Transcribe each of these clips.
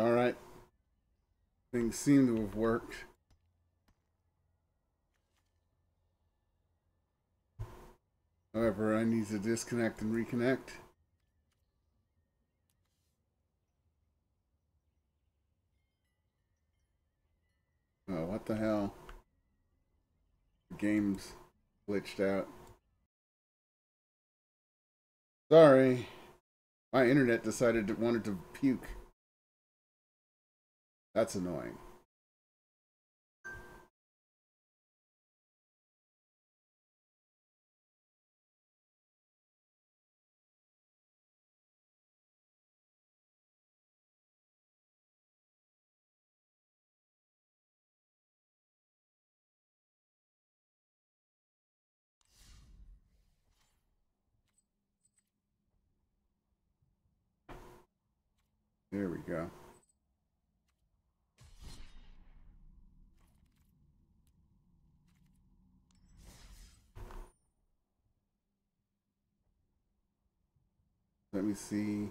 All right. Things seem to have worked. However, I need to disconnect and reconnect. Oh, what the hell? The game's glitched out. Sorry. My internet decided it wanted to puke. That's annoying. There we go. Let me see.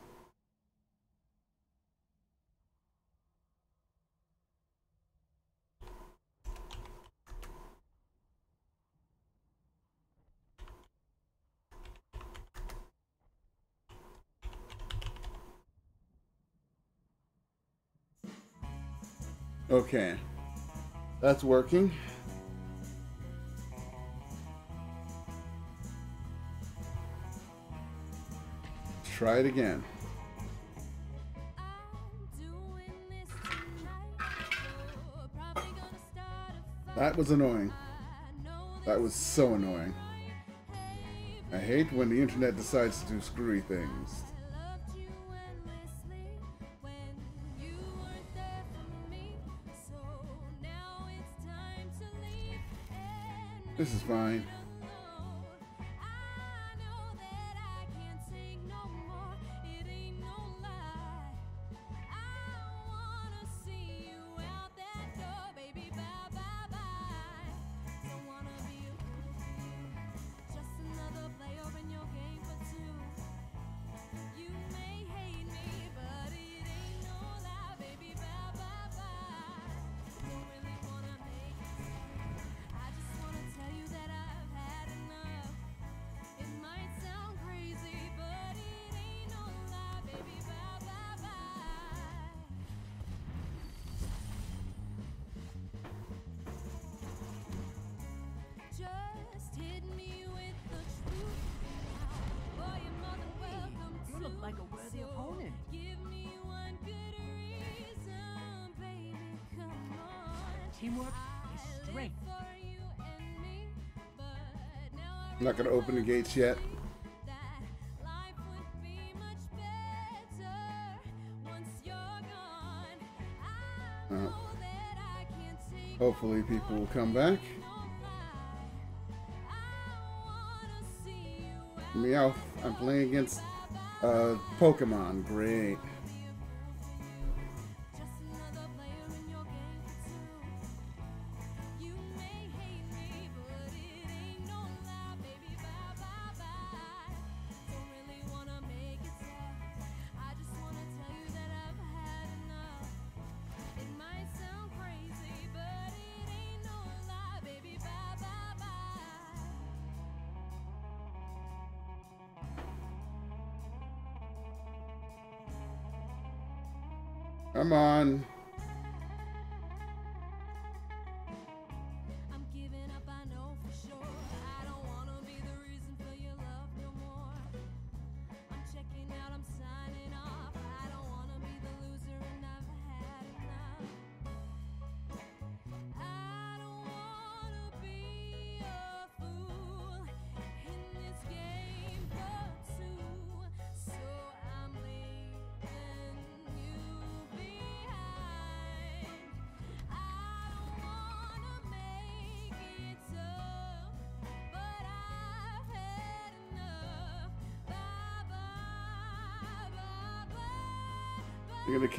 Okay. That's working. Try it again. That was annoying. That was so annoying. I hate when the internet decides to do screwy things. This is fine. Not going to open the gates yet. Uh, hopefully people will come back. Meowth, I'm playing against uh, Pokemon. Great.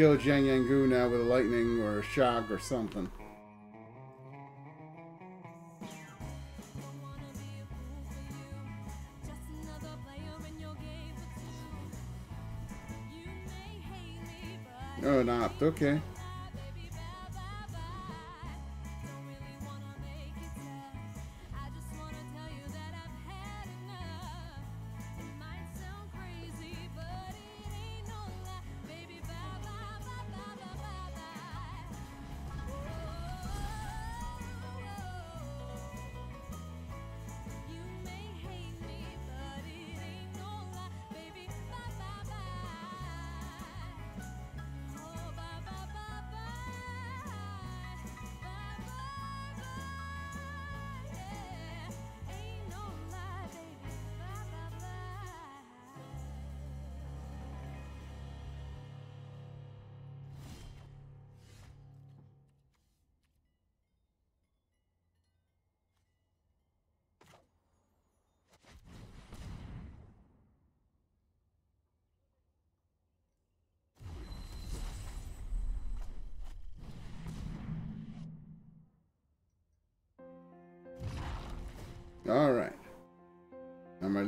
kill Jiang Yanggu now with a lightning or a shock or something. Oh, not. Okay.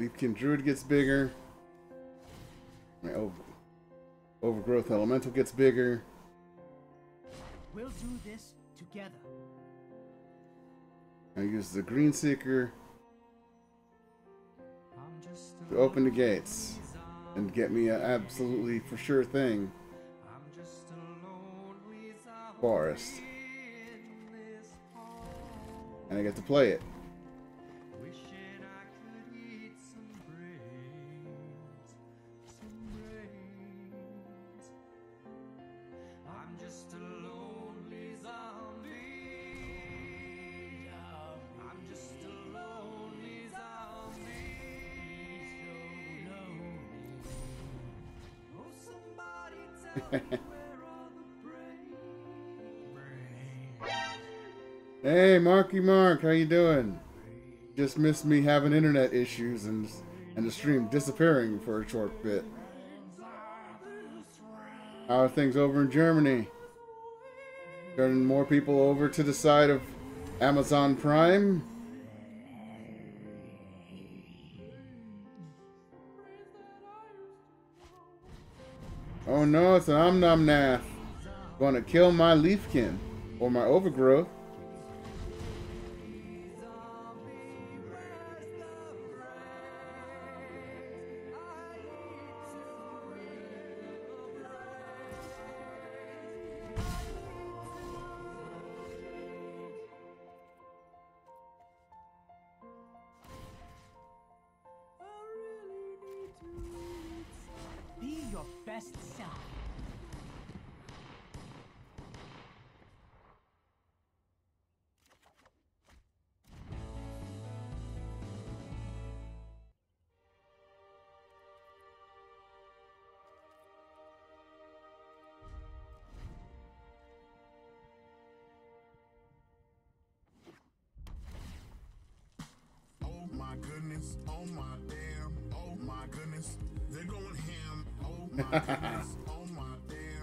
Leafkin Druid gets bigger. My over Overgrowth Elemental gets bigger. We'll do this together. I use the Green Seeker to open the gates and get me an absolutely for sure thing. Forest. And I get to play it. How you doing? Just missed me having internet issues and and the stream disappearing for a short bit. How are things over in Germany? Turning more people over to the side of Amazon Prime? Oh no, it's an Omnomnath. Gonna kill my leafkin or my overgrowth.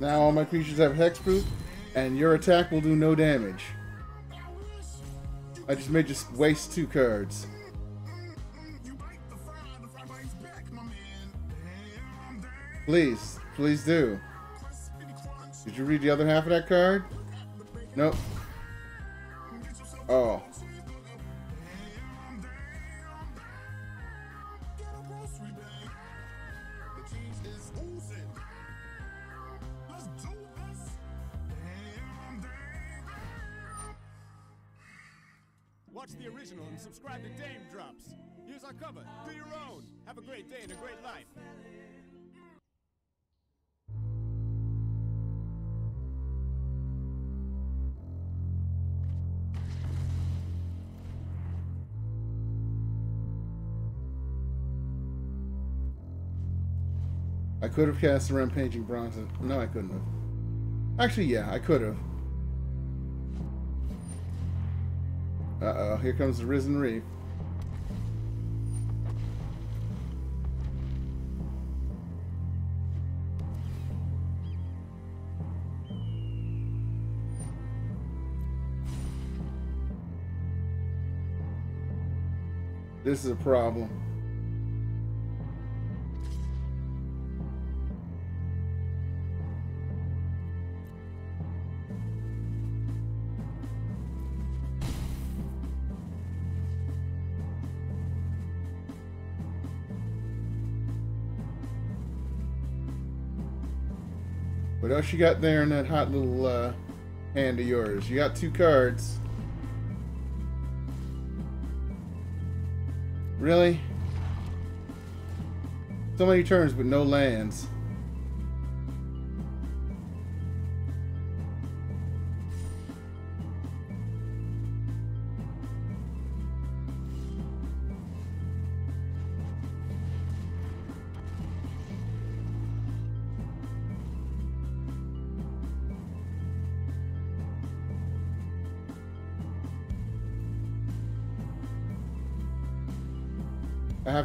Now all my creatures have hexproof, and your attack will do no damage. I just made just waste two cards. Please, please do. Did you read the other half of that card? Nope. Could have cast a Rampaging Bronze. No, I couldn't have. Actually, yeah, I could have. Uh-oh, here comes the Risen Reef. This is a problem. Else you got there in that hot little uh, hand of yours? You got two cards. Really? So many turns but no lands.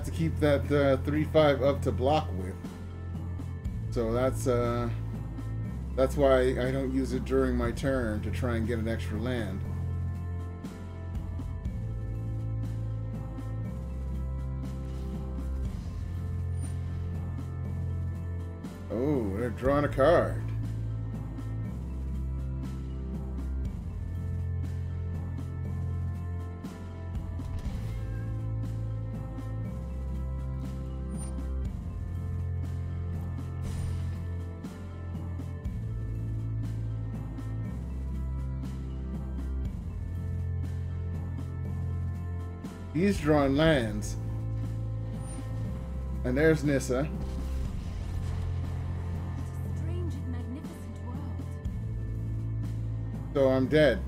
To keep that uh, 3-5 up to block with. So that's uh, that's why I don't use it during my turn to try and get an extra land. Oh, they're drawing a card. He's drawing lands. And there's Nissa. So I'm dead.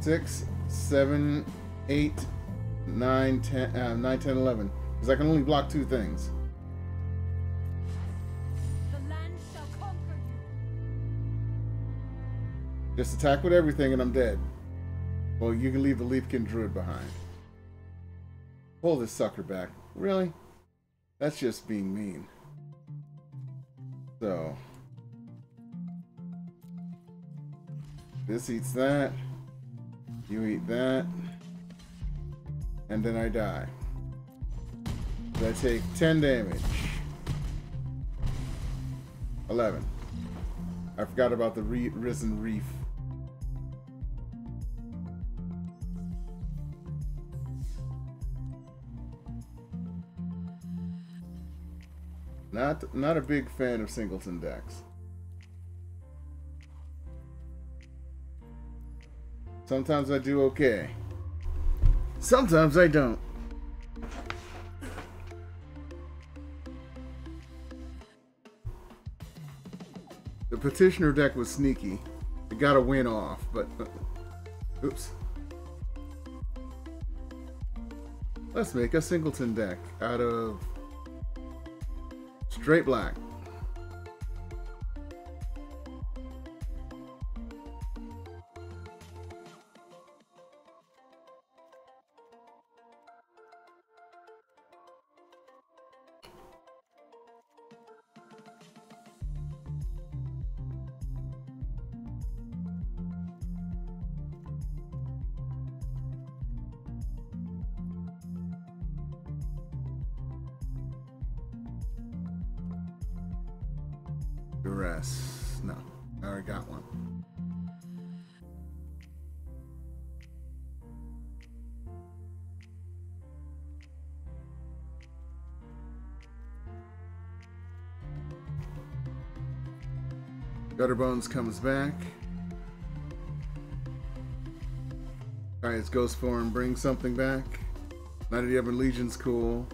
Six, seven, eight, nine, ten, uh, nine, ten, eleven. Because I can only block two things. Just attack with everything and I'm dead. Well, you can leave the Leafkin Druid behind. Pull this sucker back. Really? That's just being mean. So. This eats that. You eat that. And then I die. I take 10 damage. 11. I forgot about the re Risen Reef. Not not a big fan of singleton decks. Sometimes I do okay. Sometimes I don't. The petitioner deck was sneaky. It got a win off, but oops. Let's make a singleton deck out of Straight black. Gutterbones comes back. Alright, it's Ghost Form. Bring something back. Knight of the Ebon Legion's cool.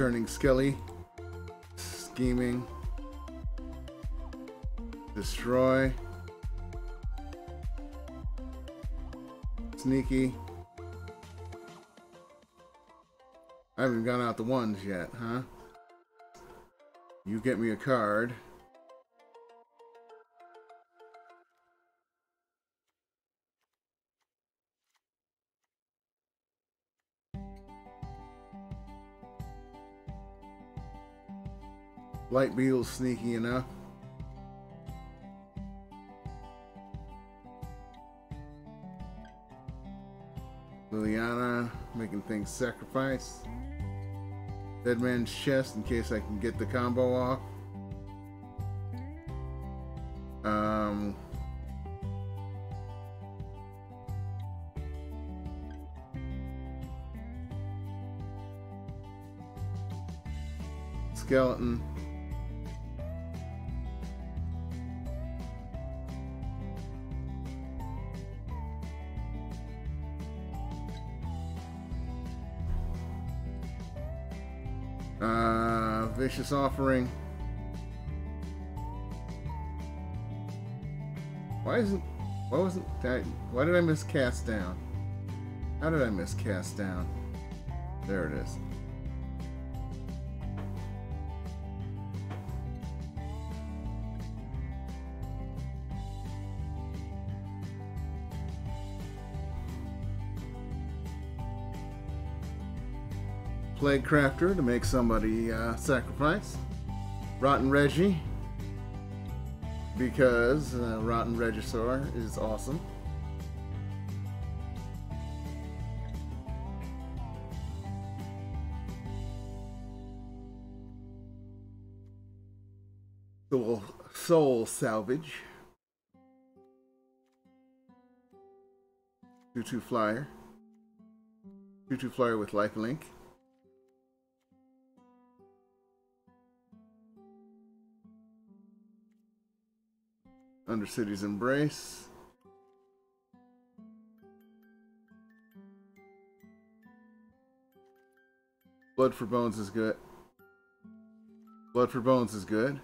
Returning Skelly. Scheming. Destroy. Sneaky. I haven't gone out the ones yet, huh? You get me a card. Blight Beetle's sneaky enough. Liliana making things sacrifice. Dead man's chest in case I can get the combo off. Offering. Why isn't? Why wasn't that? Why did I miss cast down? How did I miss cast down? There it is. Plaguecrafter to make somebody uh, sacrifice. Rotten Reggie. Because uh, Rotten Regisaur is awesome. Soul, soul Salvage. 2 2 Flyer. 2 2 Flyer with Lifelink. Undercity's Embrace. Blood for Bones is good. Blood for Bones is good.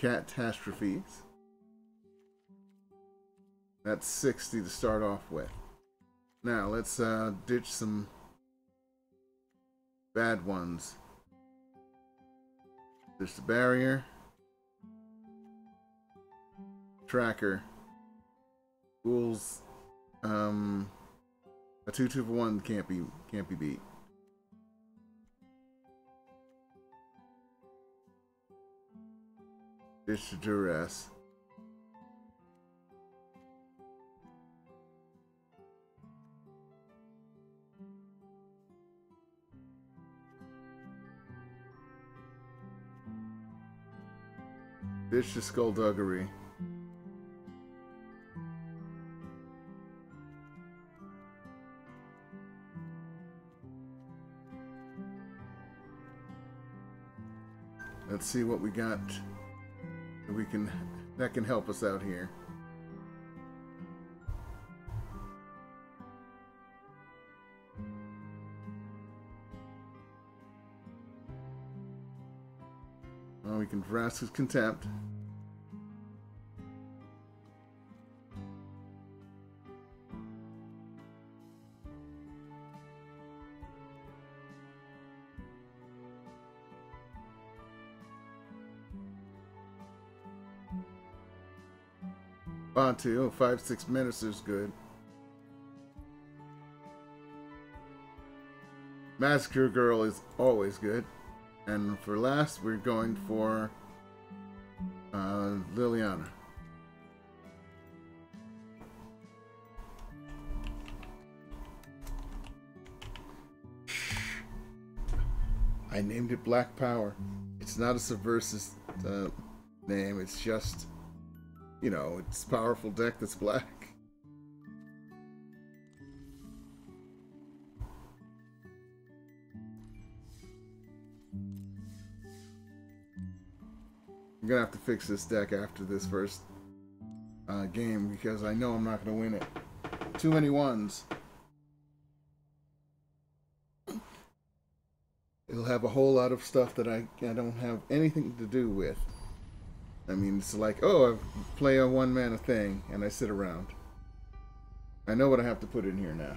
Catastrophes. That's 60 to start off with. Now, let's uh, ditch some bad ones. There's the barrier. Tracker. Ghouls. Um, a 2 2 for 1 can't be, can't be beat. The duress. Ditch the skullduggery. Let's see what we got we can that can help us out here. Well, we can dress his Contempt. Bantu. Oh, five, six ministers, good. Massacre Girl is always good. And for last, we're going for uh, Liliana. I named it Black Power. It's not a subversive uh, name. It's just, you know, it's powerful deck that's black. I'm gonna have to fix this deck after this first uh, game because I know I'm not gonna win it. Too many ones. It'll have a whole lot of stuff that I, I don't have anything to do with. I mean, it's like, oh, I play a one mana thing and I sit around. I know what I have to put in here now.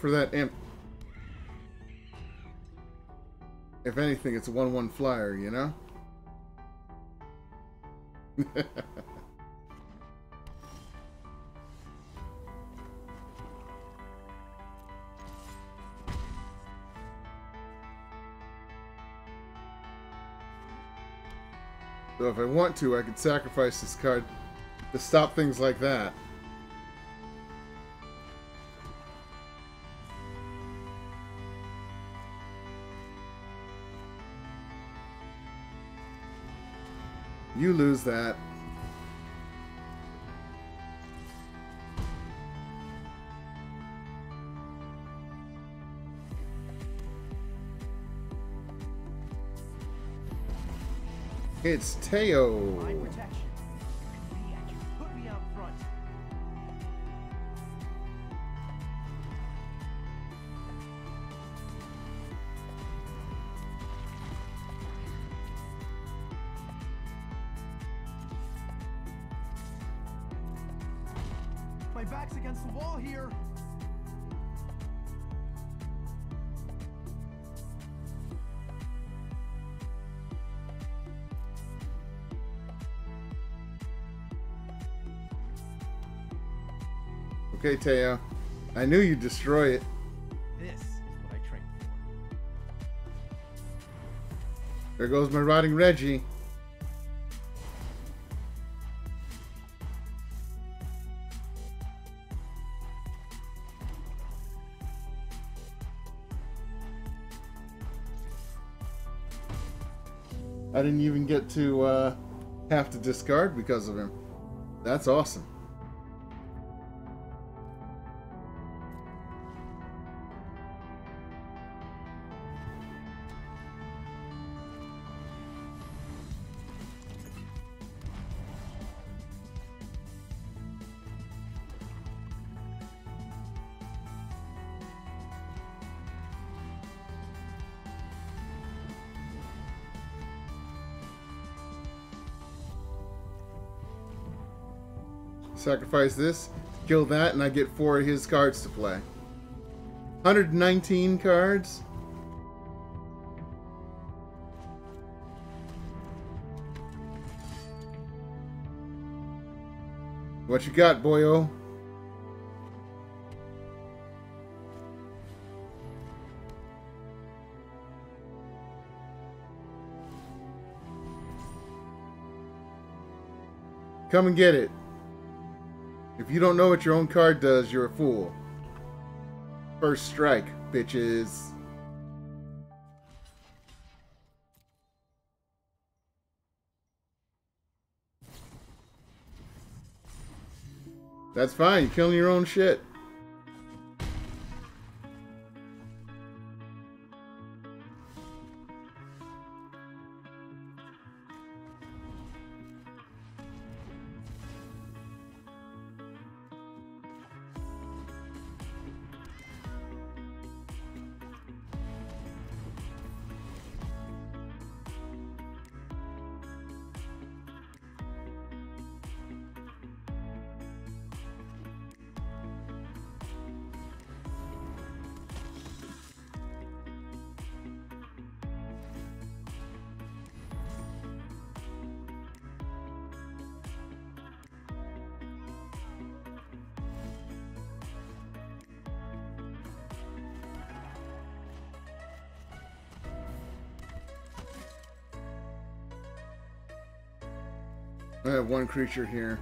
For that imp. If anything, it's a 1-1 flyer, you know? so if I want to, I could sacrifice this card to stop things like that. You lose that. It's Teo. Okay, Teo. I knew you'd destroy it. This is what I trained for. There goes my rotting Reggie. I didn't even get to uh, have to discard because of him. That's awesome. Sacrifice this, kill that, and I get four of his cards to play. 119 cards? What you got, boyo? Come and get it. If you don't know what your own card does, you're a fool. First strike, bitches. That's fine, you're killing your own shit. One creature here.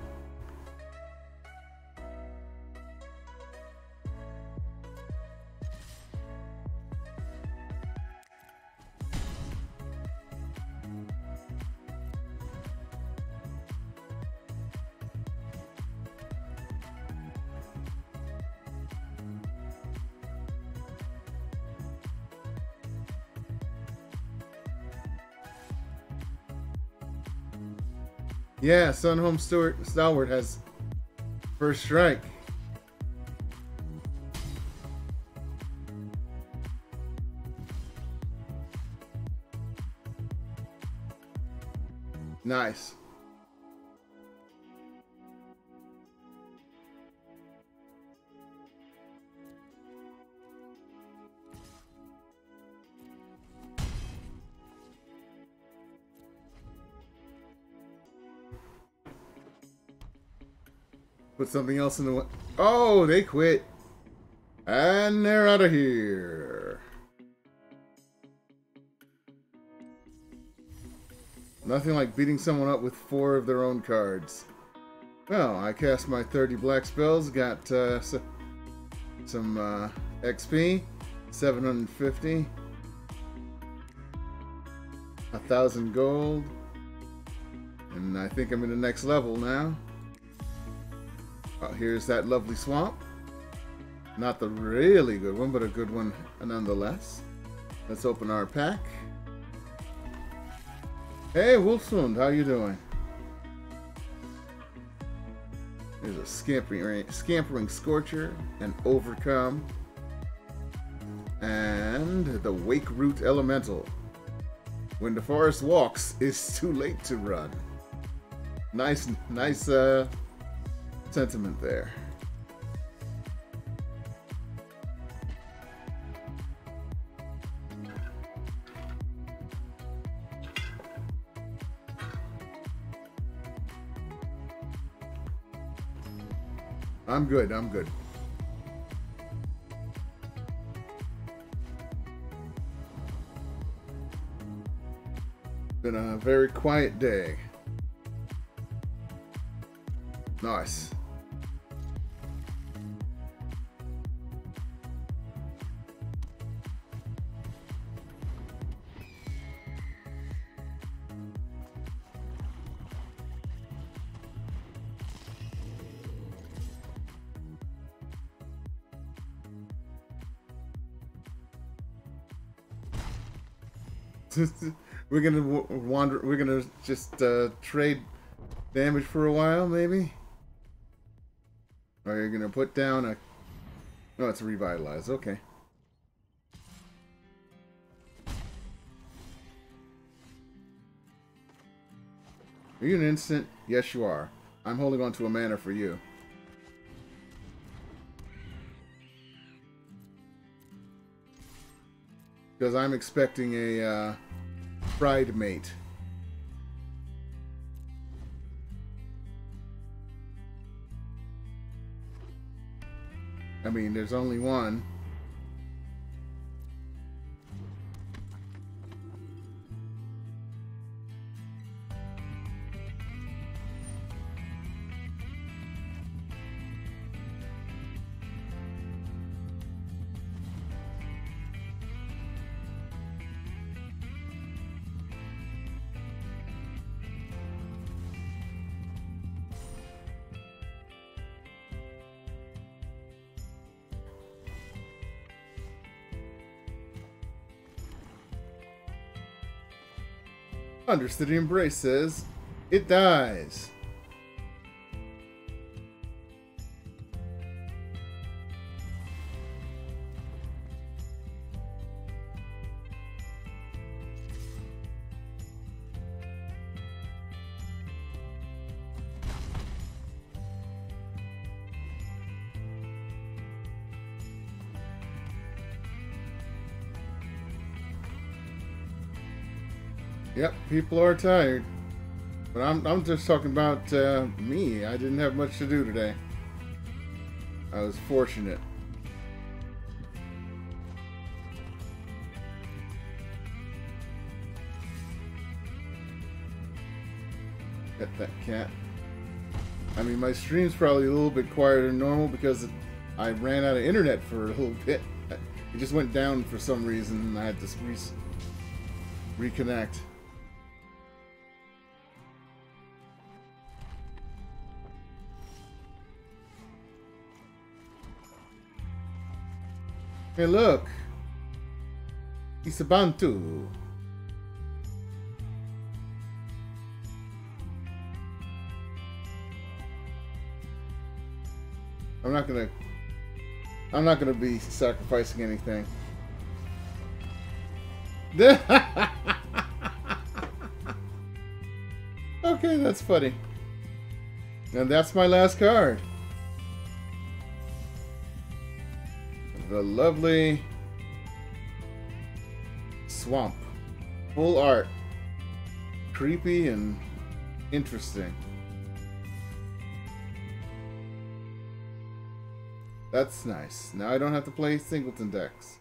Yeah, Sunhome Stewart Stalwart has first strike. Nice. Put something else in the. Oh, they quit. And they're out of here. Nothing like beating someone up with four of their own cards. Well, I cast my 30 black spells, got uh, some uh, XP, 750, a thousand gold, and I think I'm in the next level now. Uh, here's that lovely swamp. Not the really good one, but a good one nonetheless. Let's open our pack. Hey, Wolfswound, how you doing? There's a scampering, scampering Scorcher, an Overcome, and the Wakeroot Elemental. When the forest walks, it's too late to run. Nice, nice uh, sentiment there. I'm good. I'm good. Been a very quiet day. Nice. we're gonna wander. We're gonna just uh, trade damage for a while, maybe. Or you're gonna put down a. No, it's revitalized. Okay. Are you an instant? Yes, you are. I'm holding on to a mana for you. Because I'm expecting a uh, pride mate. I mean, there's only one. Undercity Embrace says, it dies. People are tired. But I'm, I'm just talking about uh, me. I didn't have much to do today. I was fortunate. Get that cat. I mean, my stream's probably a little bit quieter than normal because I ran out of internet for a little bit. It just went down for some reason, and I had to re- reconnect. Hey, look! It's a Bantu. I'm not gonna. I'm not gonna be sacrificing anything. okay, that's funny. And that's my last card. The lovely swamp. Full art. Creepy and interesting. That's nice. Now I don't have to play singleton decks.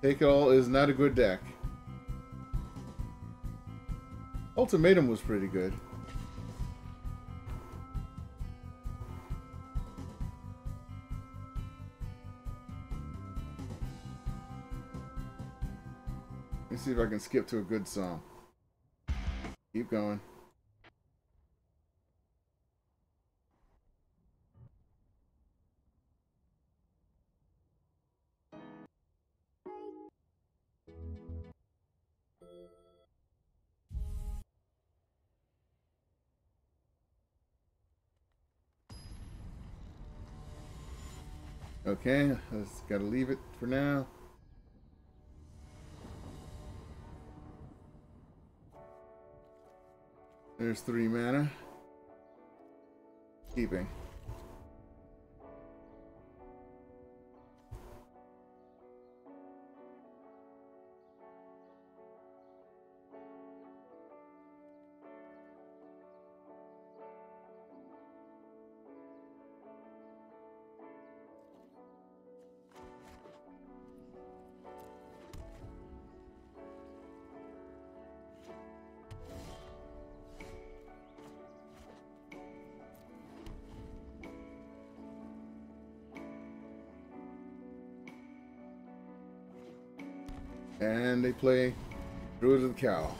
Take it all is not a good deck. Ultimatum was pretty good. See if I can skip to a good song. Keep going. Okay, I just gotta leave it for now. There's three mana. Keeping. And they play Druid of the Cowl.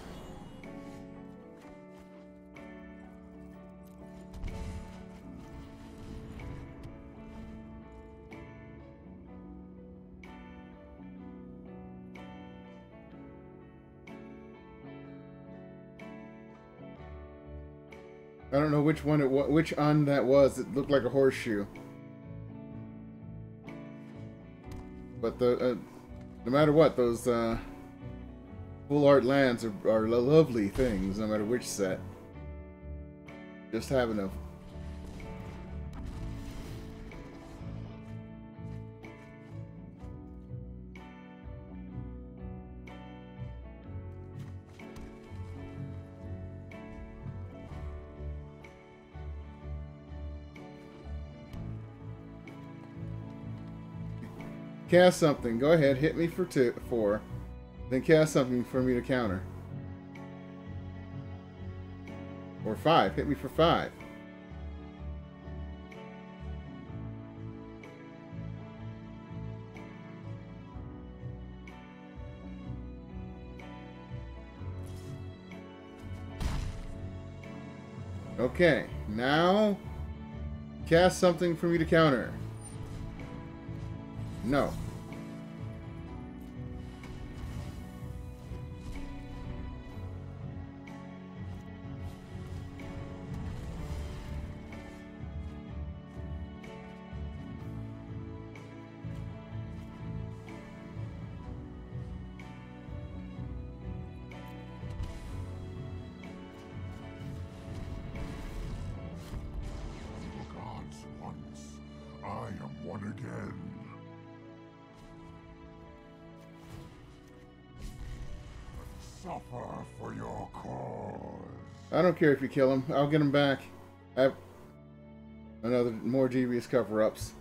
I don't know which one it was, which on that was. It looked like a horseshoe. But the uh, no matter what, those uh, full art lands are, are lovely things, no matter which set. Just having a cast something. Go ahead, hit me for two, four. Then cast something for me to counter. Or five. Hit me for five. Okay, now cast something for me to counter. No. Don't care if you kill him. I'll get him back. I have another more devious cover-ups.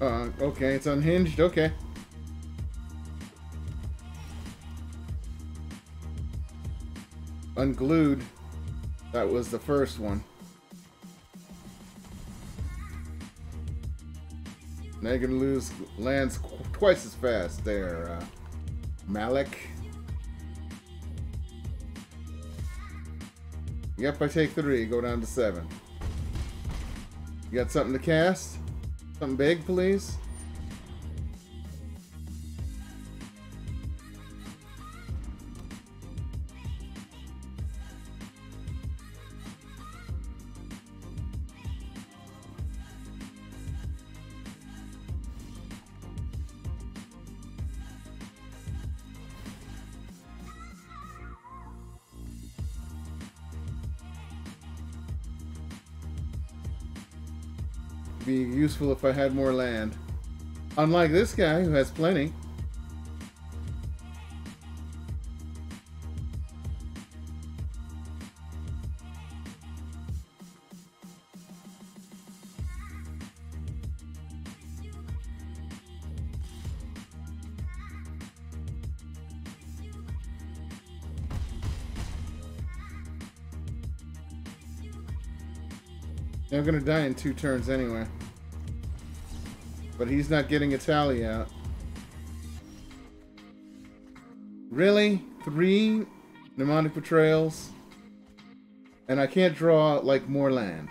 Uh, okay, it's unhinged. Okay. Unglued. That was the first one. Now you're gonna lose lands twice as fast there, uh, Malik. Yep, I take three, go down to seven. You got something to cast? Something big, please? If I had more land. Unlike this guy who has plenty. I'm gonna die in two turns anyway. But he's not getting a tally out. Really? Three mnemonic betrayals? And I can't draw, like, more land.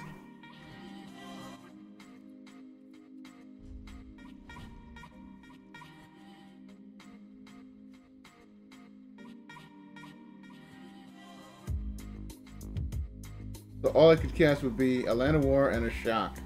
So all I could cast would be a Land of War and a Shock.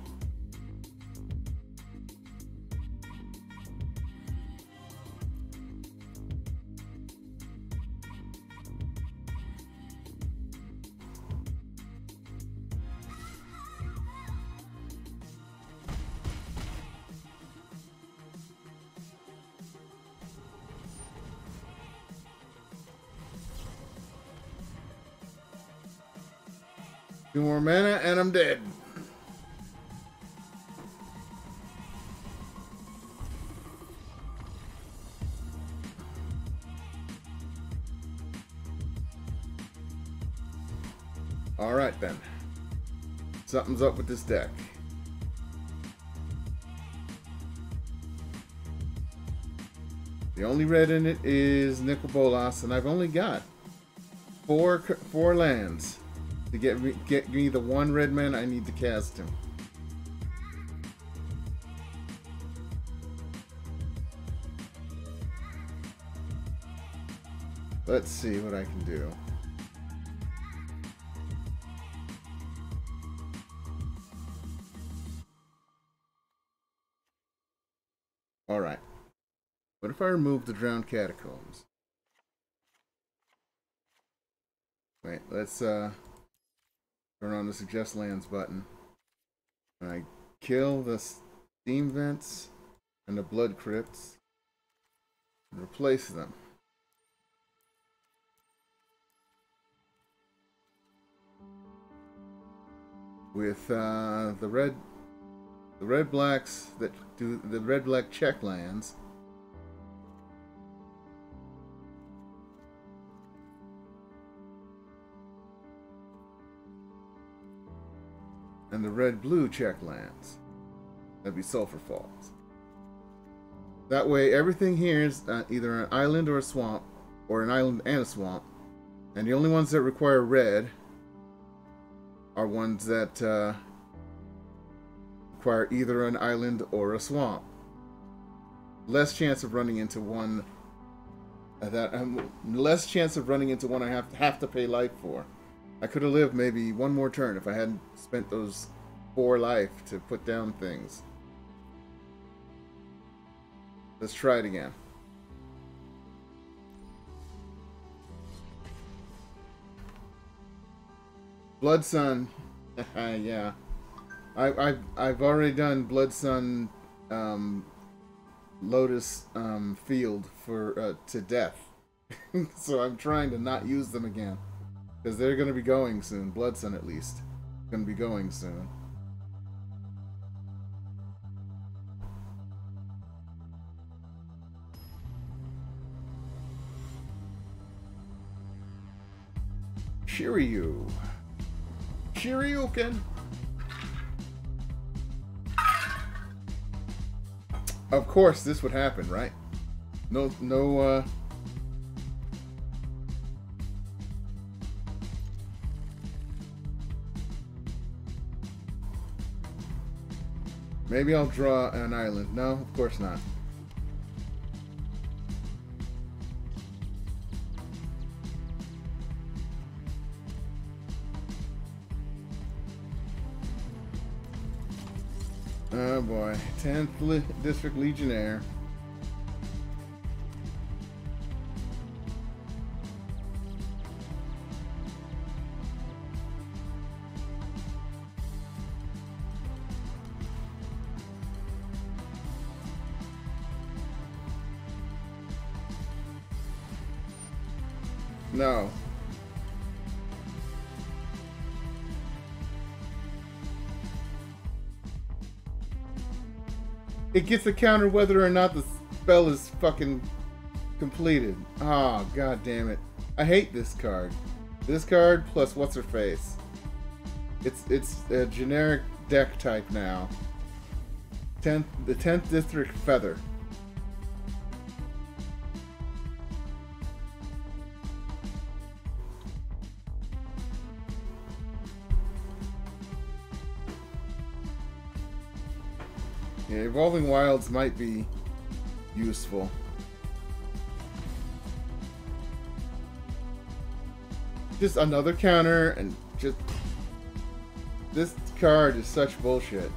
Something's up with this deck. The only red in it is Nicol Bolas, and I've only got four four lands to get me, get me the one red man I need to cast him. Let's see what I can do. I remove the drowned catacombs? Wait, let's uh turn on the suggest lands button. And I kill the steam vents and the blood crypts and replace them. With uh, the red the red blacks that do the red black check lands and the red blue check lands. That'd be Sulphur Falls. That way, everything here is uh, either an island or a swamp, or an island and a swamp. And the only ones that require red are ones that uh, require either an island or a swamp. Less chance of running into one uh, that um, less chance of running into one I have to, have to pay life for. I could have lived maybe one more turn if I hadn't spent those four life to put down things. Let's try it again. Blood Sun. yeah. I, I've, I've already done Blood Sun um, Lotus um, Field for uh, to death. so I'm trying to not use them again. Because they're going to be going soon. Bloodsun, at least. Going to be going soon. Shiryu. Shiryuken. Of course this would happen, right? No, no, uh... Maybe I'll draw an island. No, of course not. Oh boy. 10th Le- District Legionnaire. No. It gets a counter whether or not the spell is fucking completed. Ah, god damn it. I hate this card. This card plus what's her face. It's it's a generic deck type now. Tenth the tenth district feather. Yeah, evolving wilds might be useful. Just another counter and just this card is such bullshit.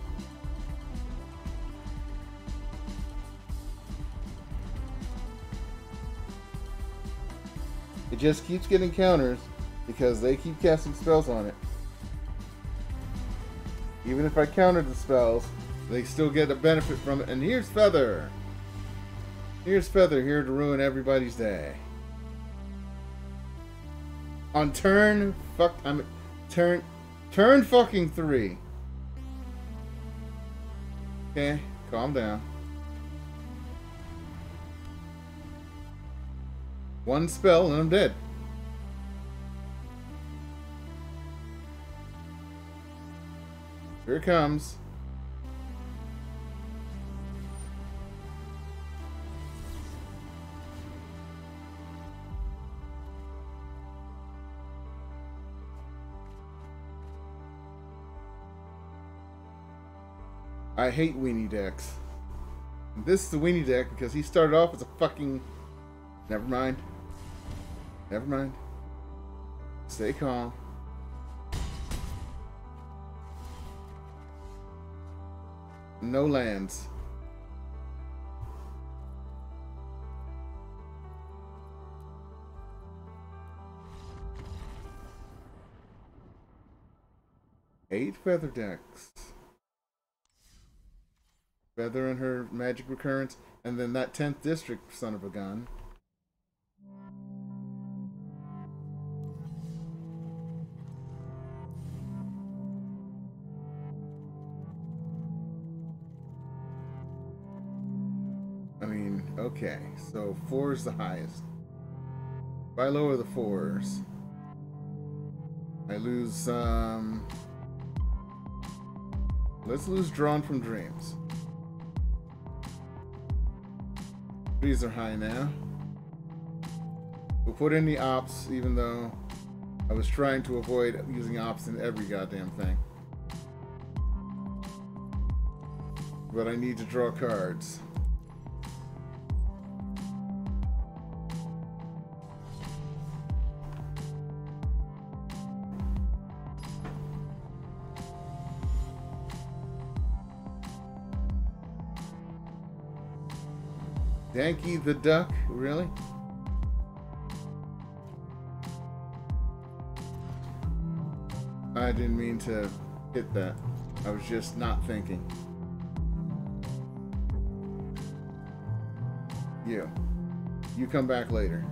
It just keeps getting counters because they keep casting spells on it. Even if I countered the spells, they still get a benefit from it. And here's Feather. Here's Feather here to ruin everybody's day. On turn, fuck, I'm turn, turn fucking three. Okay, calm down. One spell and I'm dead. Here it comes. I hate weenie decks. This is the weenie deck because he started off as a fucking. Never mind. Never mind. Stay calm. No lands. Eight feather decks. Feather and her magic recurrence, and then that 10th district son of a gun. I mean, okay, so four is the highest. If I lower the fours, I lose, um, let's lose Drawn from Dreams. These are high now. We'll put in the Opts, even though I was trying to avoid using Opts in every goddamn thing. But I need to draw cards. Danky the Duck? Really? I didn't mean to hit that. I was just not thinking. You. You come back later.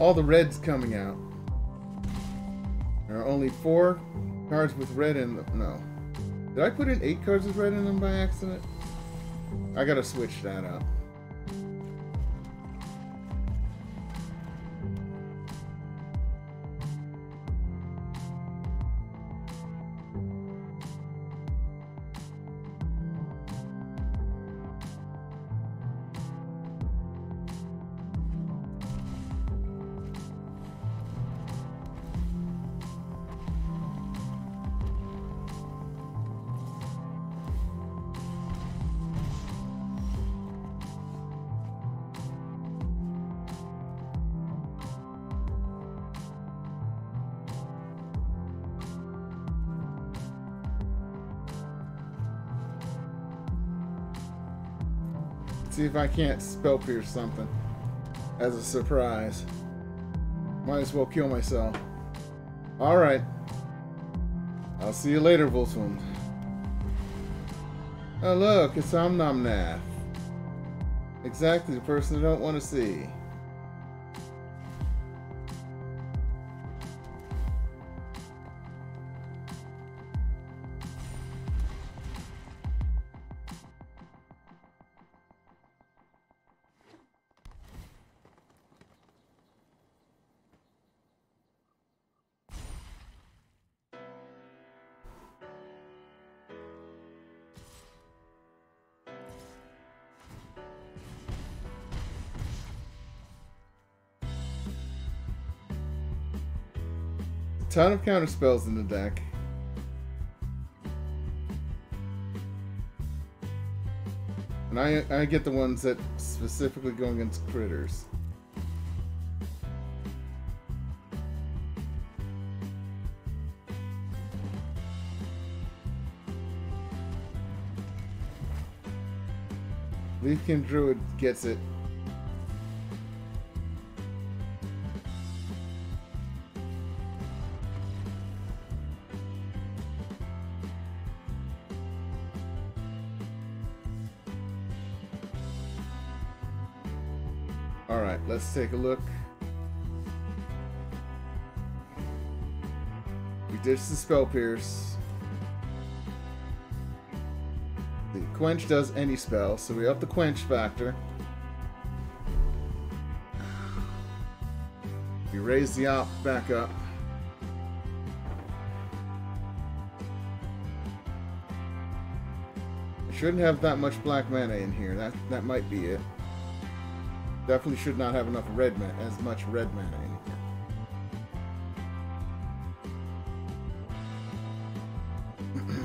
All the red's coming out. There are only four cards with red in them. No. Did I put in eight cards with red in them by accident? I gotta switch that up. I can't spell pierce something as a surprise. Might as well kill myself. Alright. I'll see you later, Volswund. Oh look, it's Omnomnath. Exactly the person I don't want to see. Ton of counter spells in the deck. And I, I get the ones that specifically go against critters. Leafkin Druid gets it. Let's take a look. We ditched the Spell Pierce. The Quench does any spell, so we up the Quench factor. We raise the Opt back up. Shouldn't have that much black mana in here. That that might be it. Definitely should not have enough red mana, as much red mana in here.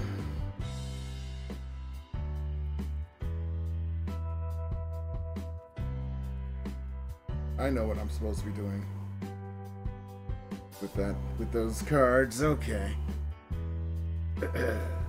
I know what I'm supposed to be doing with that, with those cards. Okay.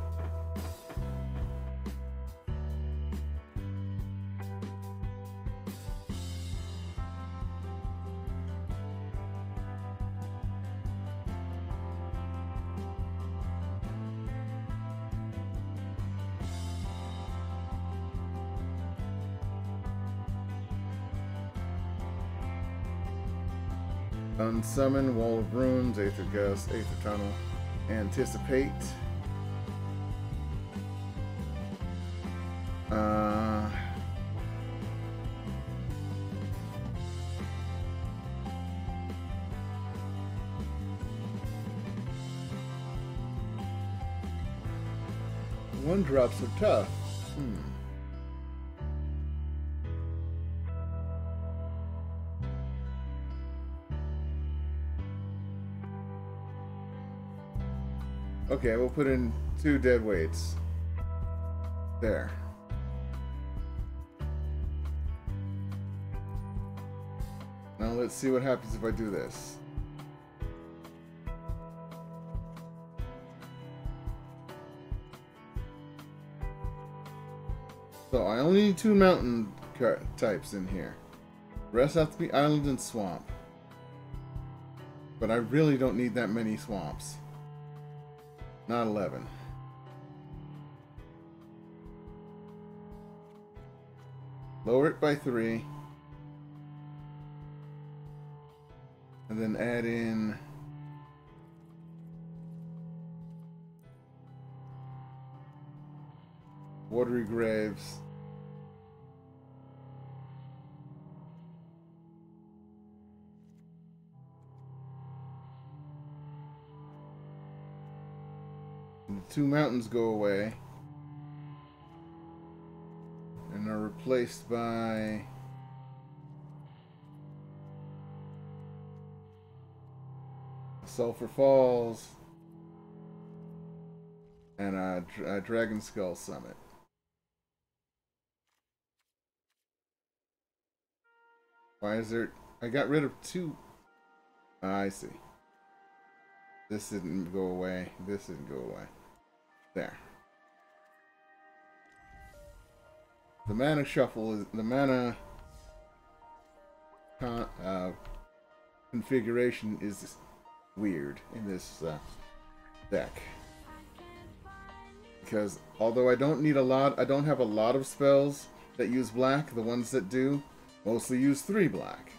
Unsummon, Wall of Runes, Aether Gust, Aether Tunnel, Anticipate. Uh, one drops are tough. Okay, we'll put in two dead weights. There. Now let's see what happens if I do this. So I only need two mountain types in here. rest have to be island and swamp. But I really don't need that many swamps. Not 11. Lower it by 3. And then add in Watery Graves. Two mountains go away and are replaced by Sulphur Falls and a, a Dragon Skull Summit. Why is there? I got rid of two. Ah, I see. This didn't go away. This didn't go away. There. The mana shuffle is the mana con, uh, configuration is weird in this uh, deck because although I don't need a lot, I don't have a lot of spells that use black. The ones that do mostly use three black.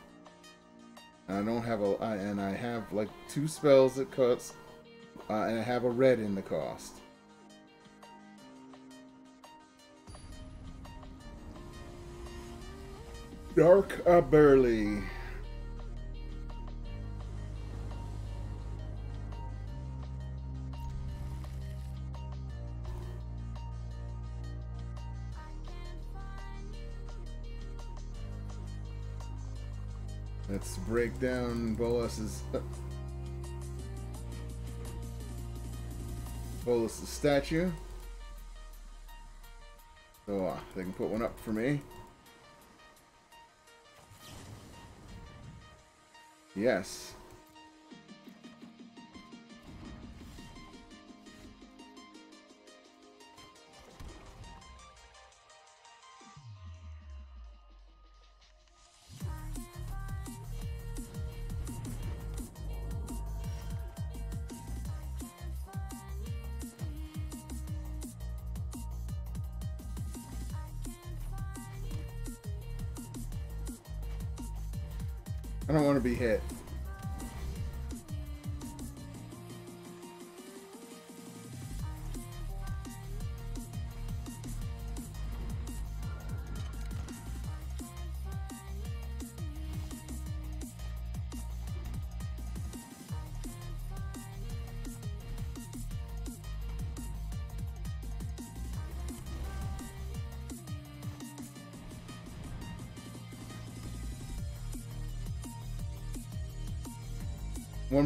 And I don't have a, I, and I have like two spells that cost, uh, and I have a red in the cost. Dark Aberly. Let's break down Bolas's uh, Bolas's statue. So uh, they can put one up for me. Yes.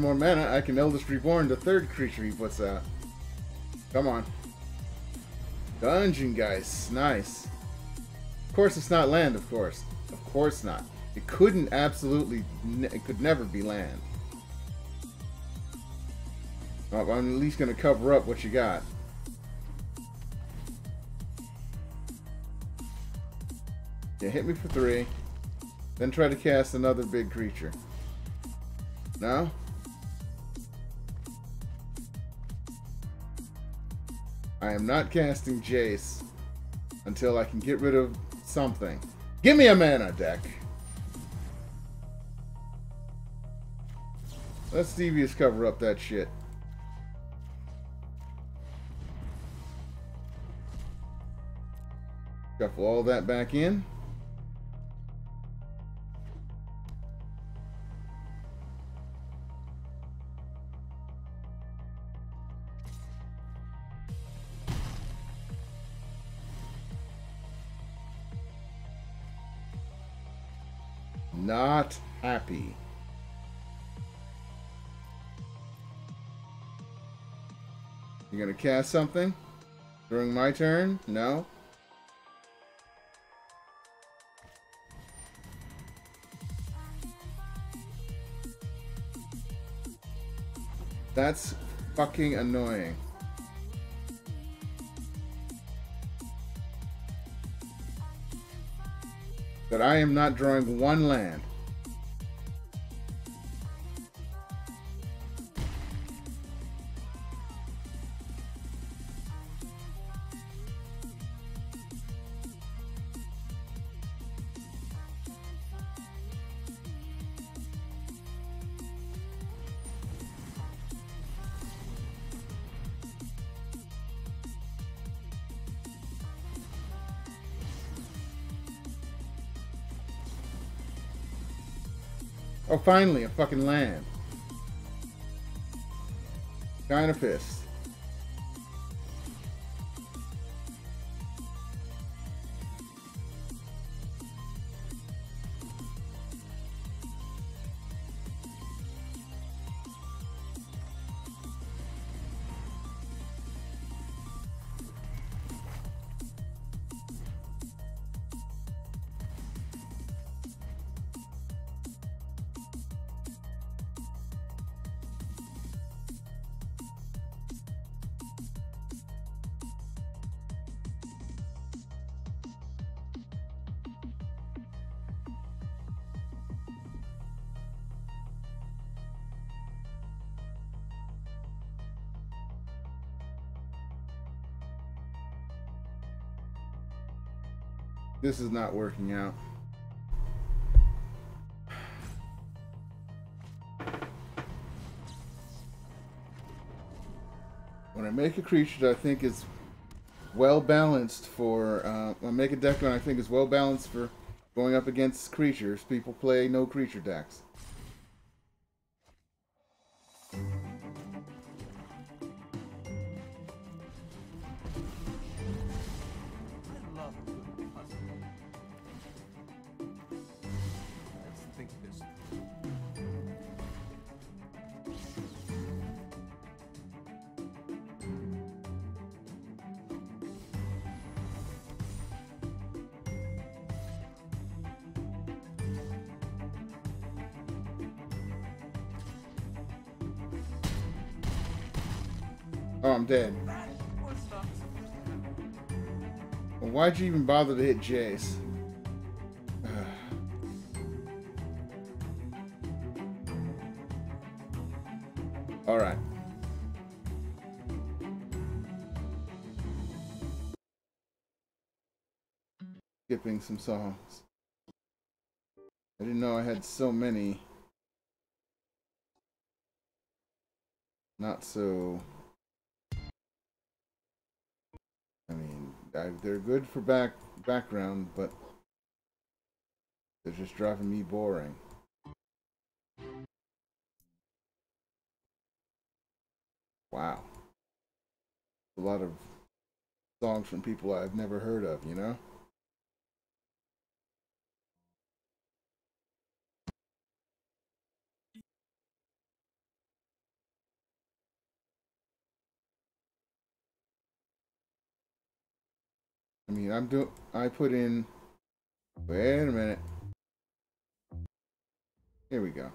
One more mana, I can Eldest Reborn the third creature he puts out. Come on. Dungeon Geist, nice. Of course it's not land, of course. Of course not. It couldn't absolutely, it could never be land. Well, I'm at least going to cover up what you got. Yeah, hit me for three. Then try to cast another big creature. No? I am not casting Jace until I can get rid of something. Give me a mana deck. Let's Devious cover up that shit. Shuffle all that back in. Cast something during my turn? No. That's fucking annoying. That I am not drawing one land. Finally, a fucking land. Kinda pissed. This is not working out. When I make a creature that I think is well balanced for, uh, I make a deck that I think is well balanced for going up against creatures. People play no creature decks. You even bother to hit Jace? Alright. Skipping some songs. I didn't know I had so many. Not so. They're good for back background, but they're just driving me boring. Wow, a lot of songs from people I've never heard of, you know. Mean, I'm doing. I put in. Wait a minute. Here we go.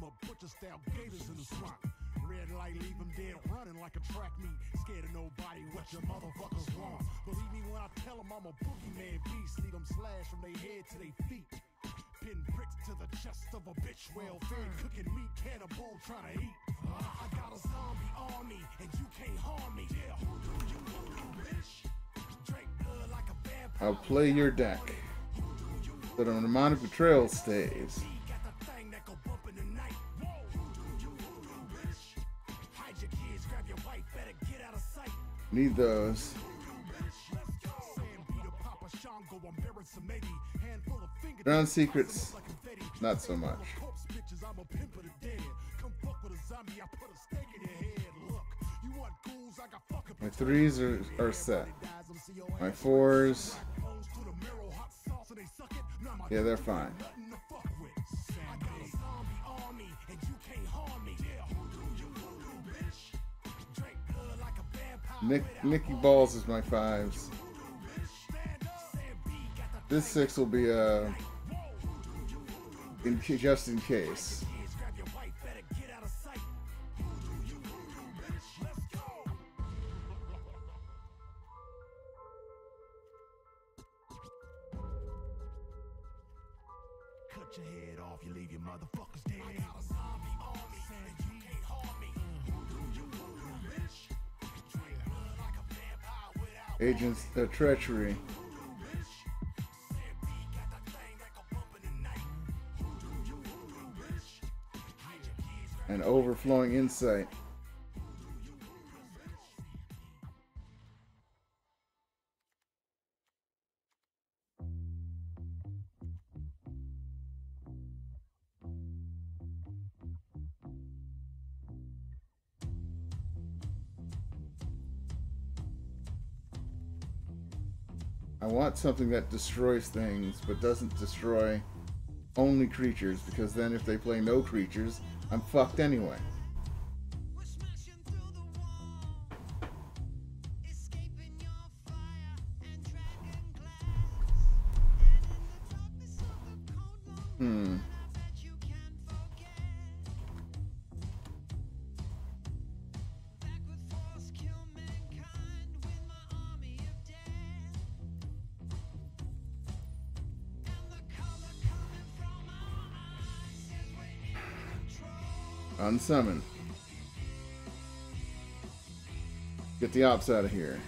Up, style gators in the swamp. Red light, leave dead, running like a track meet. Scared of nobody, what your motherfuckers want. Believe me when I tell 'em I'm a boogeyman beast. Lead 'em slash from their head to their feet. Pin bricks to the chest of a bitch, well fed, cooking meat, cannibal trying to eat. I got a zombie army, and you can't harm me. Yeah, who do you, who do, bitch? Drink blood like a vampire. I'll play your deck. So the demonic betrayal stays. Look, you want ghouls, I got fucking My threes are, are set. My fours, Yeah, they're the Nick, Nicky Balls is my fives. This six will be uh, in just in case. Agents uh, treachery. And overflowing insight. Want something that destroys things, but doesn't destroy only creatures, because then if they play no creatures, I'm fucked anyway. We're Unsummon. Get the Opts out of here.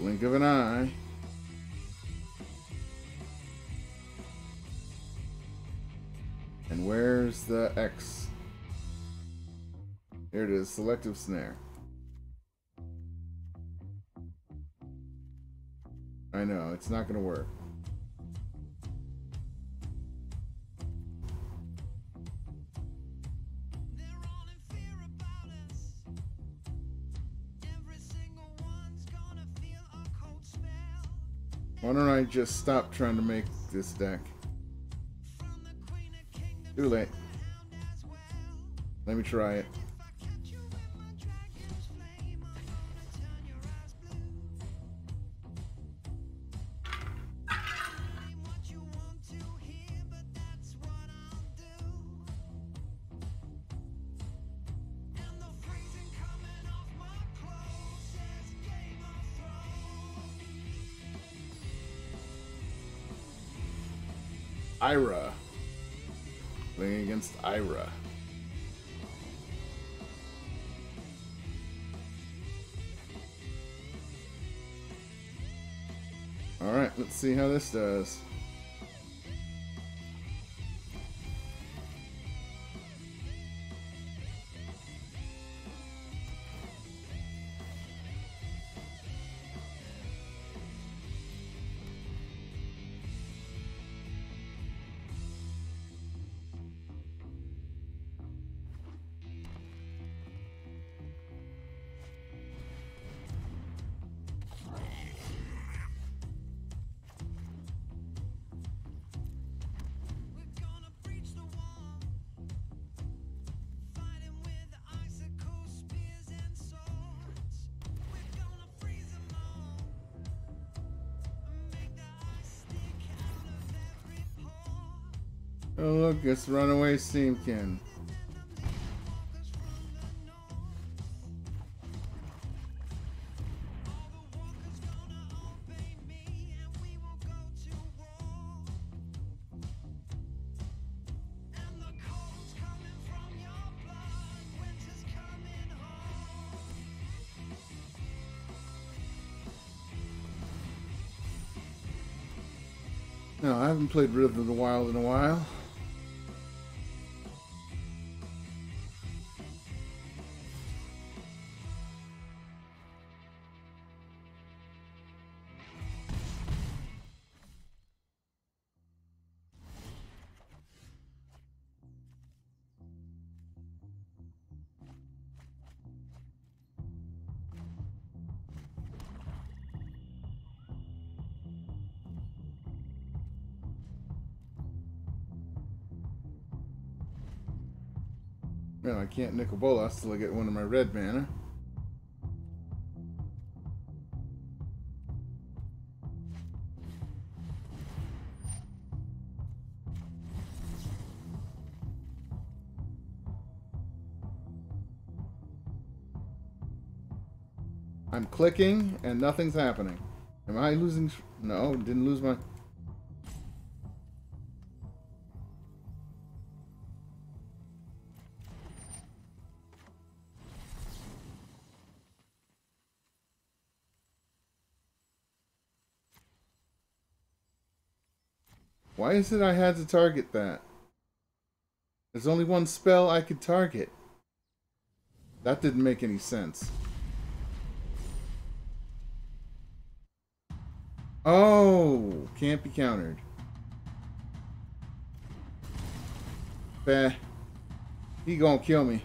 Blink of an eye. And where's the X? Here it is, selective snare. I know, it's not gonna work. Just stop trying to make this deck? Too late. Let me try it. See how this does. Winter's Runaway home. No, I haven't played Rhythm of the Wild in a while. I can't Nicol Bolas till I get one of my red mana. I'm clicking and nothing's happening. Am I losing? No, didn't lose my. Why is it I had to target that? There's only one spell I could target. That didn't make any sense. Oh, can't be countered. Bah. He gonna kill me.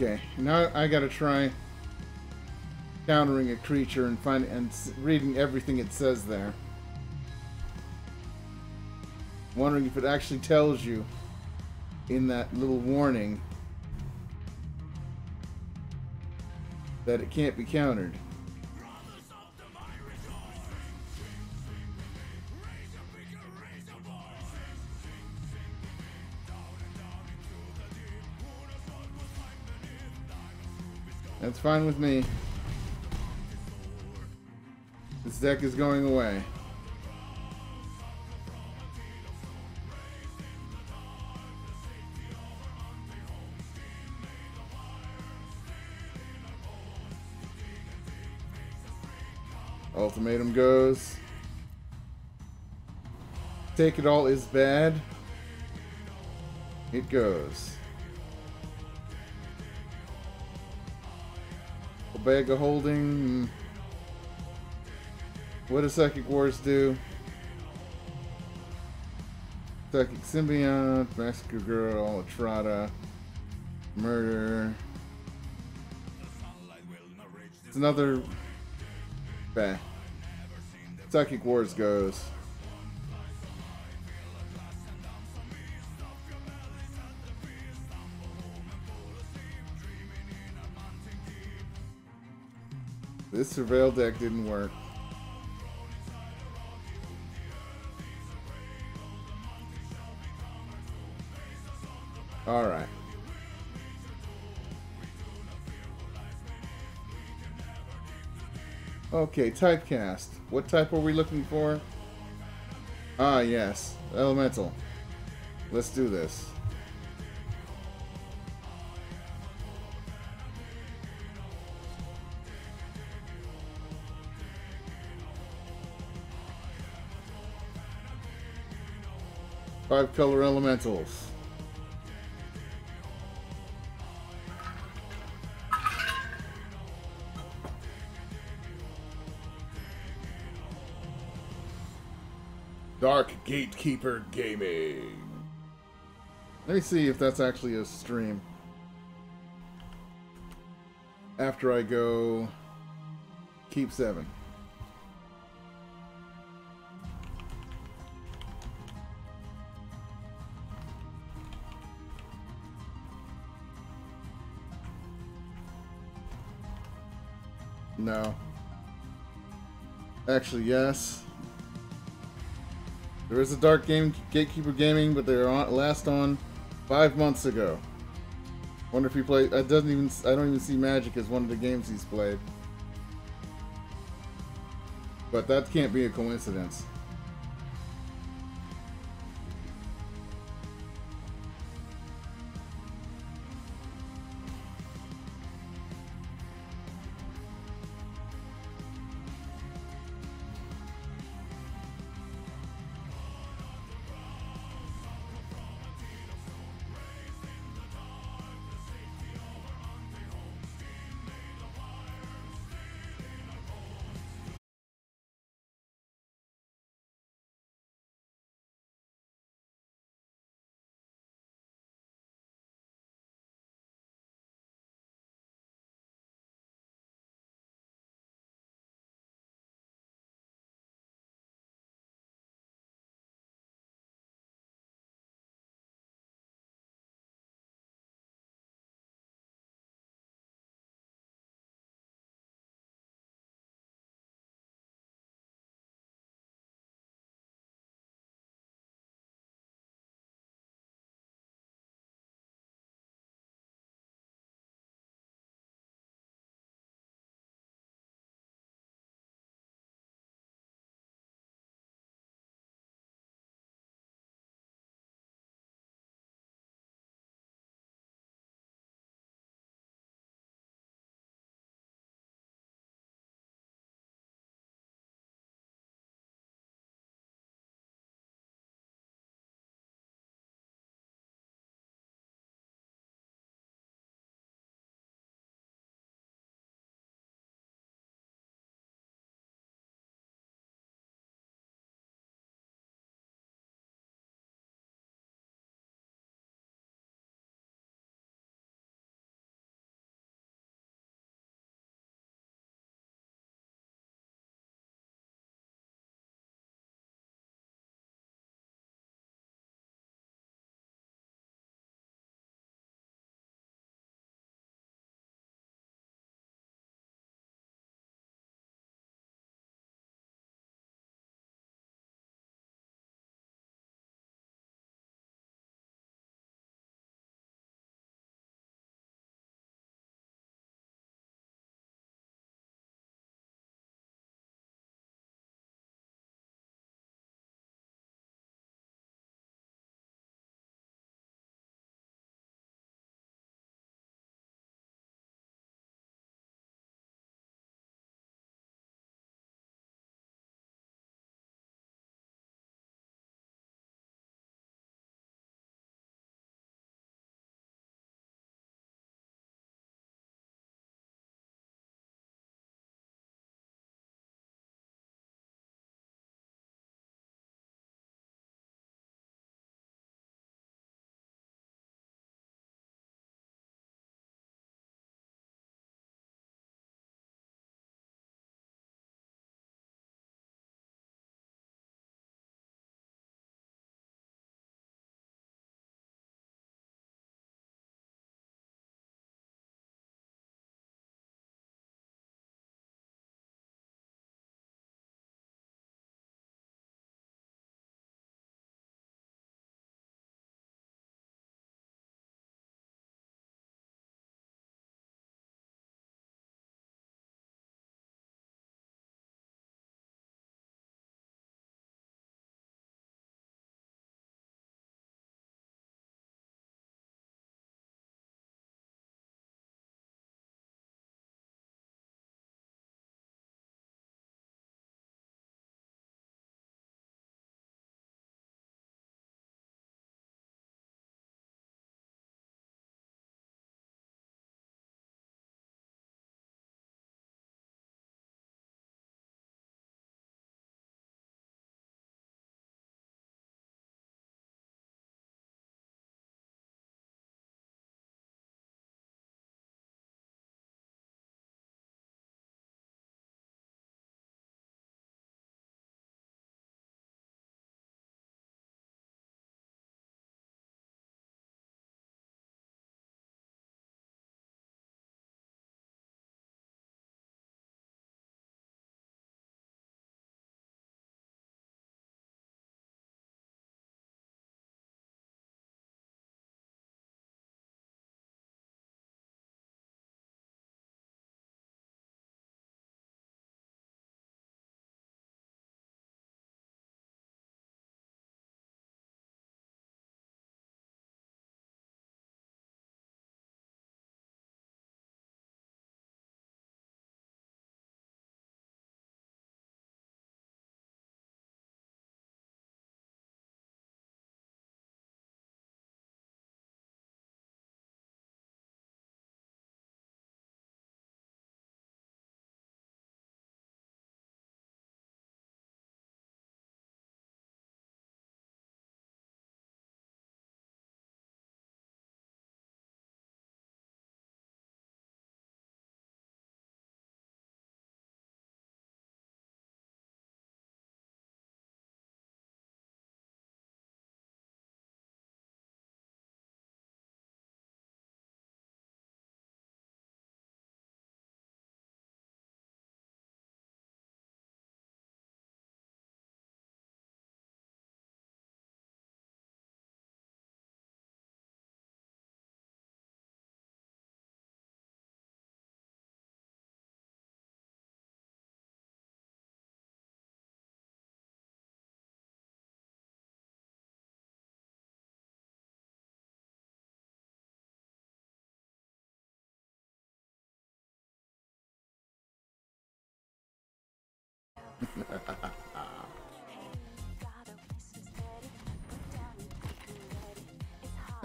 Okay, now I gotta try countering a creature and find and reading everything it says there. Wondering if it actually tells you in that little warning that it can't be countered. That's fine with me. This deck is going away. Ultimatum goes. Take it all is bad. It goes. Omega Holding. mm. What does Psychic Wars do? Psychic Symbiont, Massacre Girl, Atrata, Murder. It's another. Bah. Psychic Wars goes. This surveil deck didn't work. Alright. Okay, typecast. What type are we looking for? Ah, yes. Elemental. Let's do this. Five color elementals. Dark Gatekeeper Gaming. Let me see if that's actually a stream. After I go keep seven. Actually, yes. There is a Dark Game Gatekeeper Gaming, but they're on last on five months ago. Wonder if he played. It doesn't even. I don't even see Magic as one of the games he's played. But that can't be a coincidence.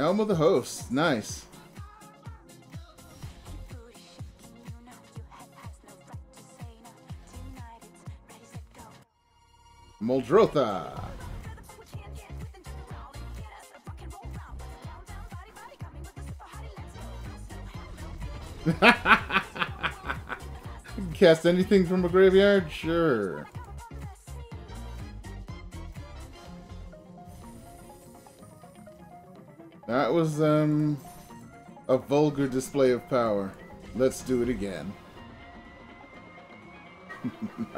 Elmo the host. Nice. Muldrotha. Cast anything from a graveyard? Sure. was um, a vulgar display of power. Let's do it again.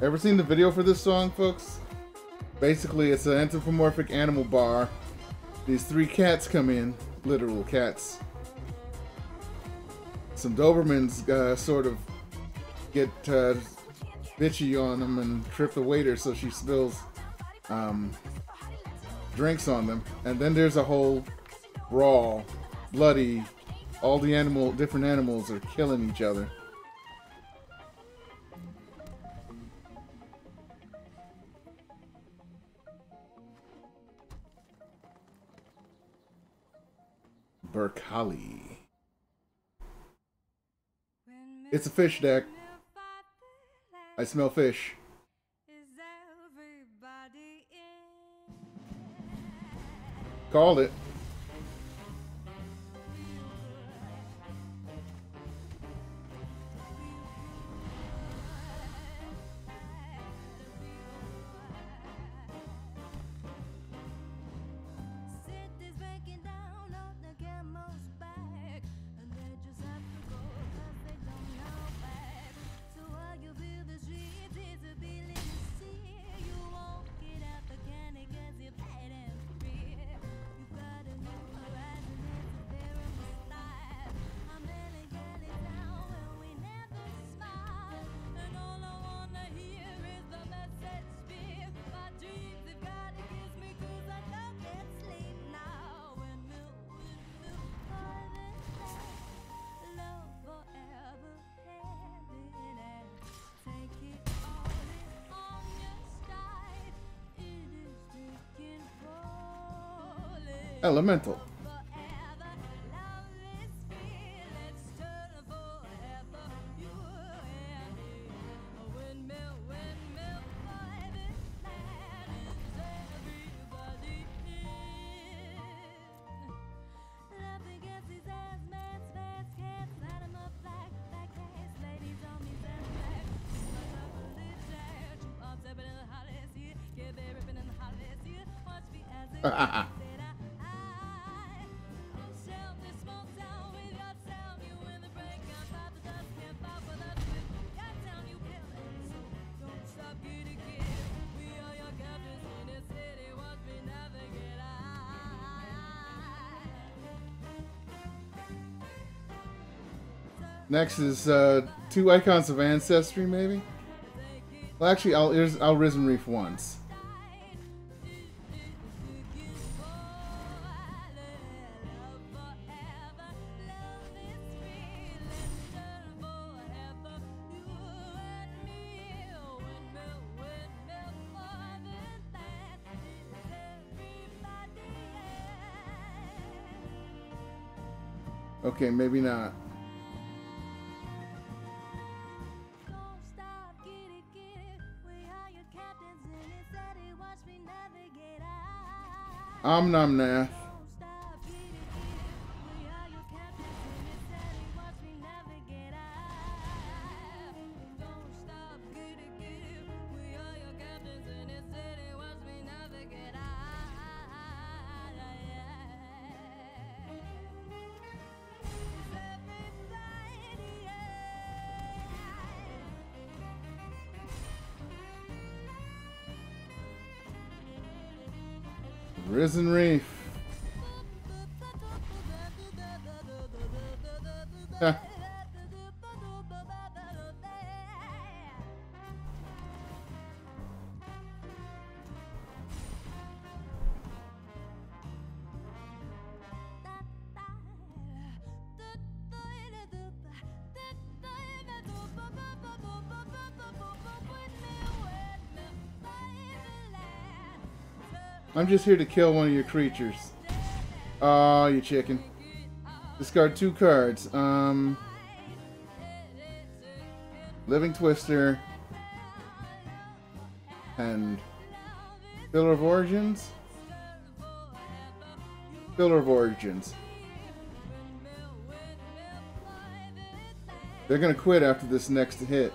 Ever seen the video for this song, folks? Basically, it's an anthropomorphic animal bar. These three cats come in, literal cats. Some Dobermans uh, sort of get uh, bitchy on them and trip the waiter so she spills um, drinks on them. And then there's a whole brawl, bloody, all the animal, different animals are killing each other. Berkali. It's a fish deck. I smell fish. Called it. Elemental. Next is uh, two icons of ancestry, maybe. Well, actually, I'll I'll Risen Reef once. Okay, maybe not. nom nom now. Prison Realm. I'm just here to kill one of your creatures. Oh, you chicken. Discard two cards. Um, Living Twister and Pillar of Origins. Pillar of Origins. They're gonna quit after this next hit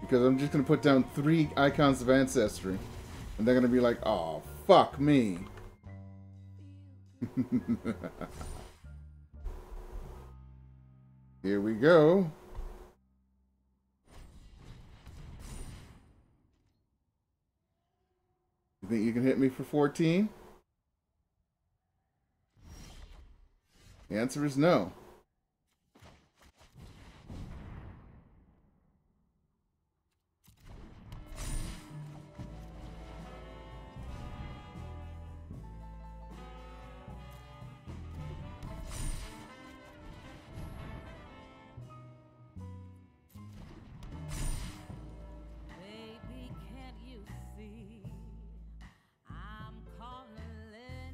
because I'm just gonna put down three icons of ancestry, and they're gonna be like, "Oh, fuck me." Here we go. You think you can hit me for 14? The answer is no.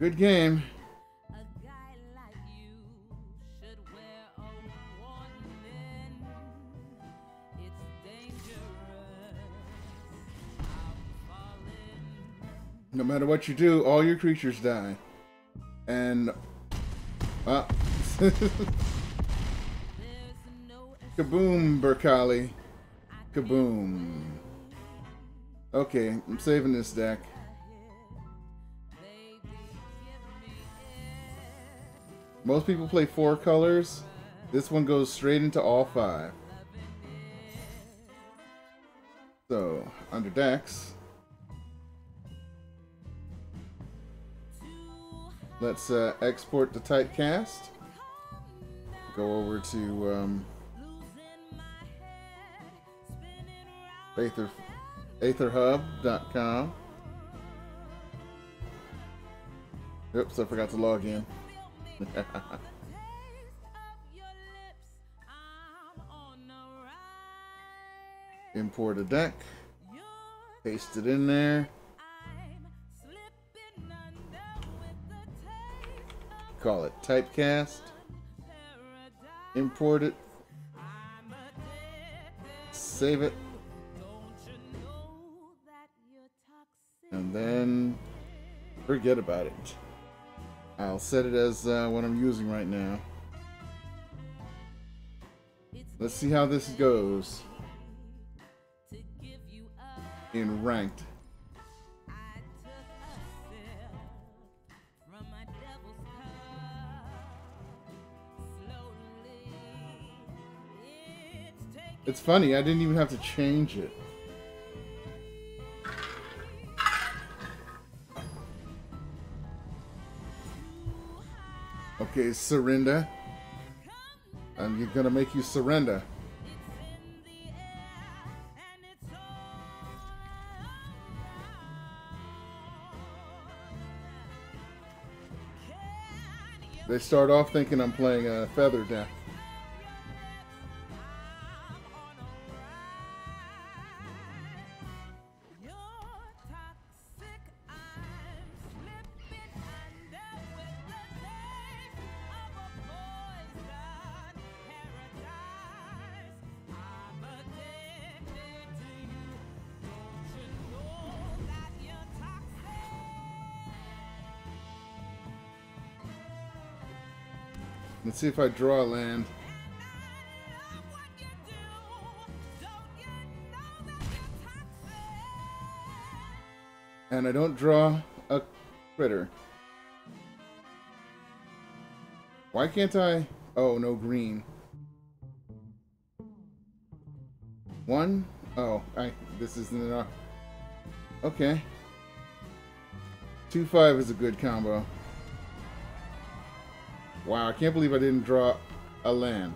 I'm falling. No matter what you do, all your creatures die. And uh, kaboom, Berkali. Kaboom. Okay, I'm saving this deck. Most people play four colors. This one goes straight into all five. So, under decks, let's uh, export the typecast. Go over to um, Aether, aetherhub.com. Oops, I forgot to log in. Import a deck, paste it in there, call it typecast, import it, save it, and then forget about it. I'll set it as uh, what I'm using right now. Let's see how this goes in ranked. It's funny, I didn't even have to change it. Okay, surrender. I'm gonna make you surrender. They start off thinking I'm playing a feather deck. Let's see if I draw a land. And I don't draw a critter. Why can't I? Oh, no green. One? Oh, I. This isn't enough. Okay. Two five is a good combo. Wow, I can't believe I didn't draw a land.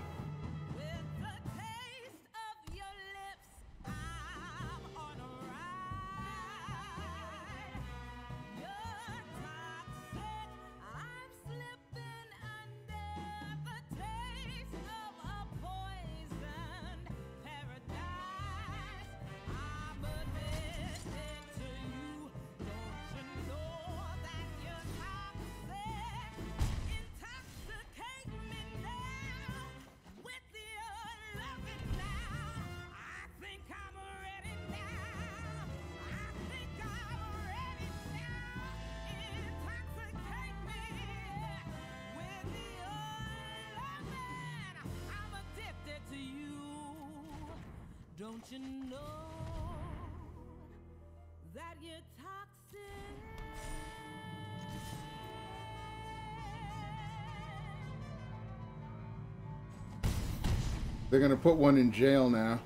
They're gonna put one in jail now.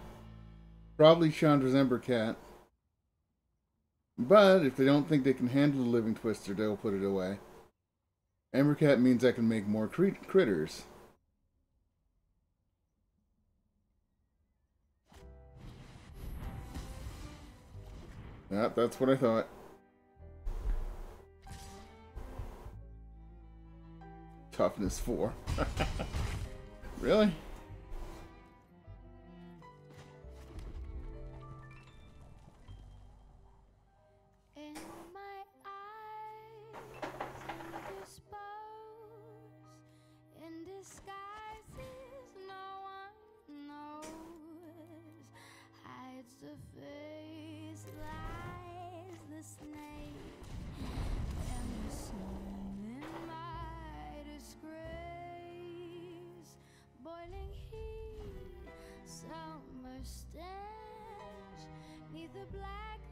Probably Chandra's Embercat. But if they don't think they can handle the living twister, they'll put it away. Embercat means I can make more crit- critters. Yeah, that's what I thought. Toughness 4. really?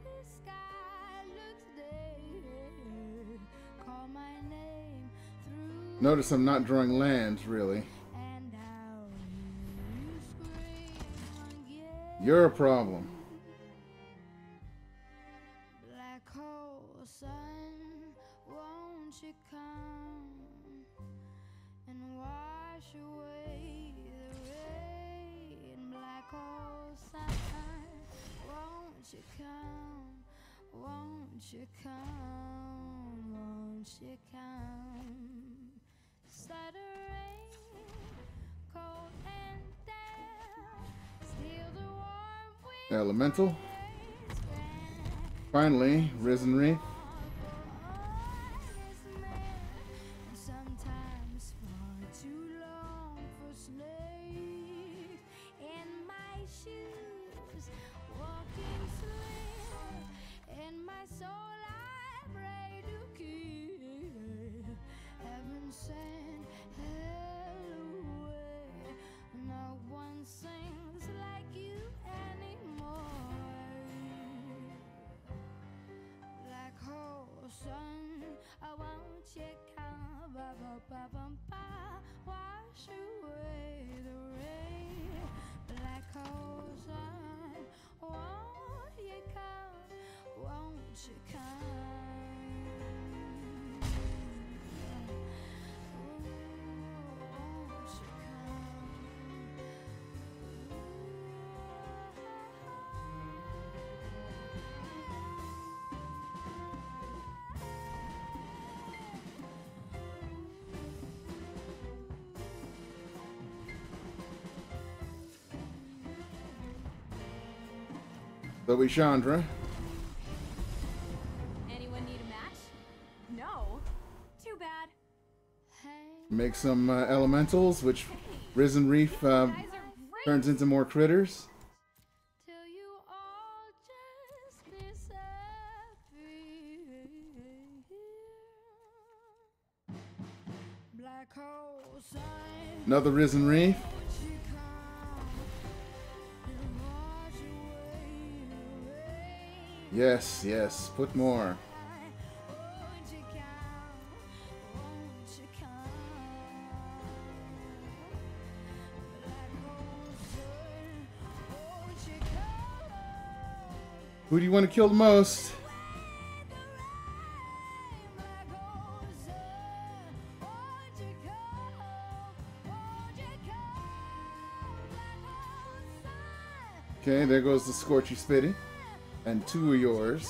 The sky looks dead. Call my name through Notice I'm not drawing lands, really. and you scream again. You're a problem. Elemental. Finally, Risen There'll Chandra. Anyone need a match? No. Too bad. Make some uh, elementals, which Risen Reef uh, Guys are great. turns into more critters. till you all just disappear. Black hole sign, Another Risen Reef. Yes, yes. Put more. Who do you want to kill the most? Okay, there goes the Scorchy Spitty. And two of yours.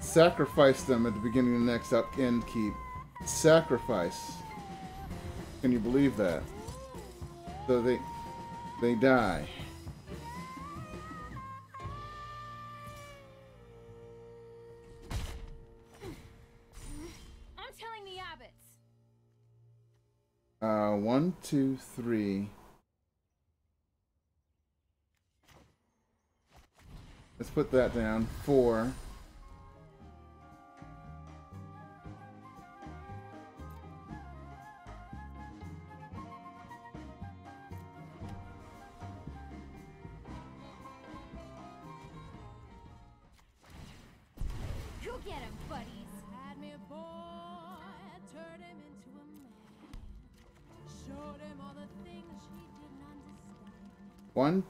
Sacrifice them at the beginning of the next up end keep. Sacrifice. Can you believe that? So they they die. two, three. Let's put that down. Four.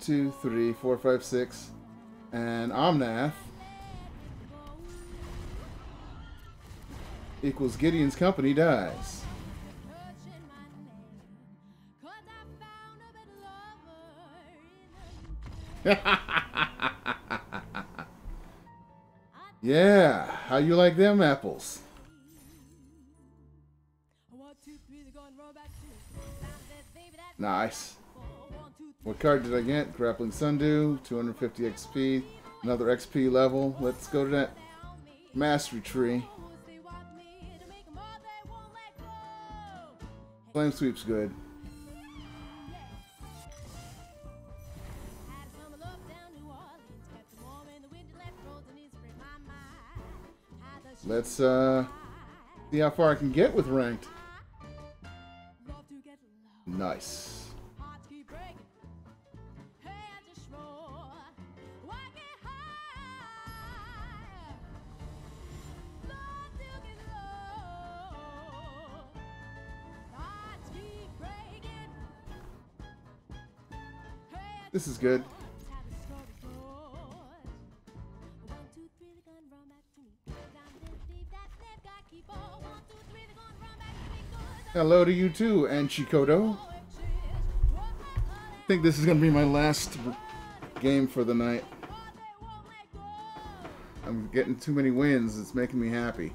Two, three, four, five, six. And Omnath equals Gideon's company dies. Yeah, how you like them apples? Card did I get? Grappling Sundew, 250 XP, another XP level. Let's go to that mastery tree. Flame sweep's good. Let's uh see how far I can get with ranked. Nice. To is Good. Hello to you too, and Chikoto. I think this is gonna be my last game for the night. I'm getting too many wins. It's making me happy.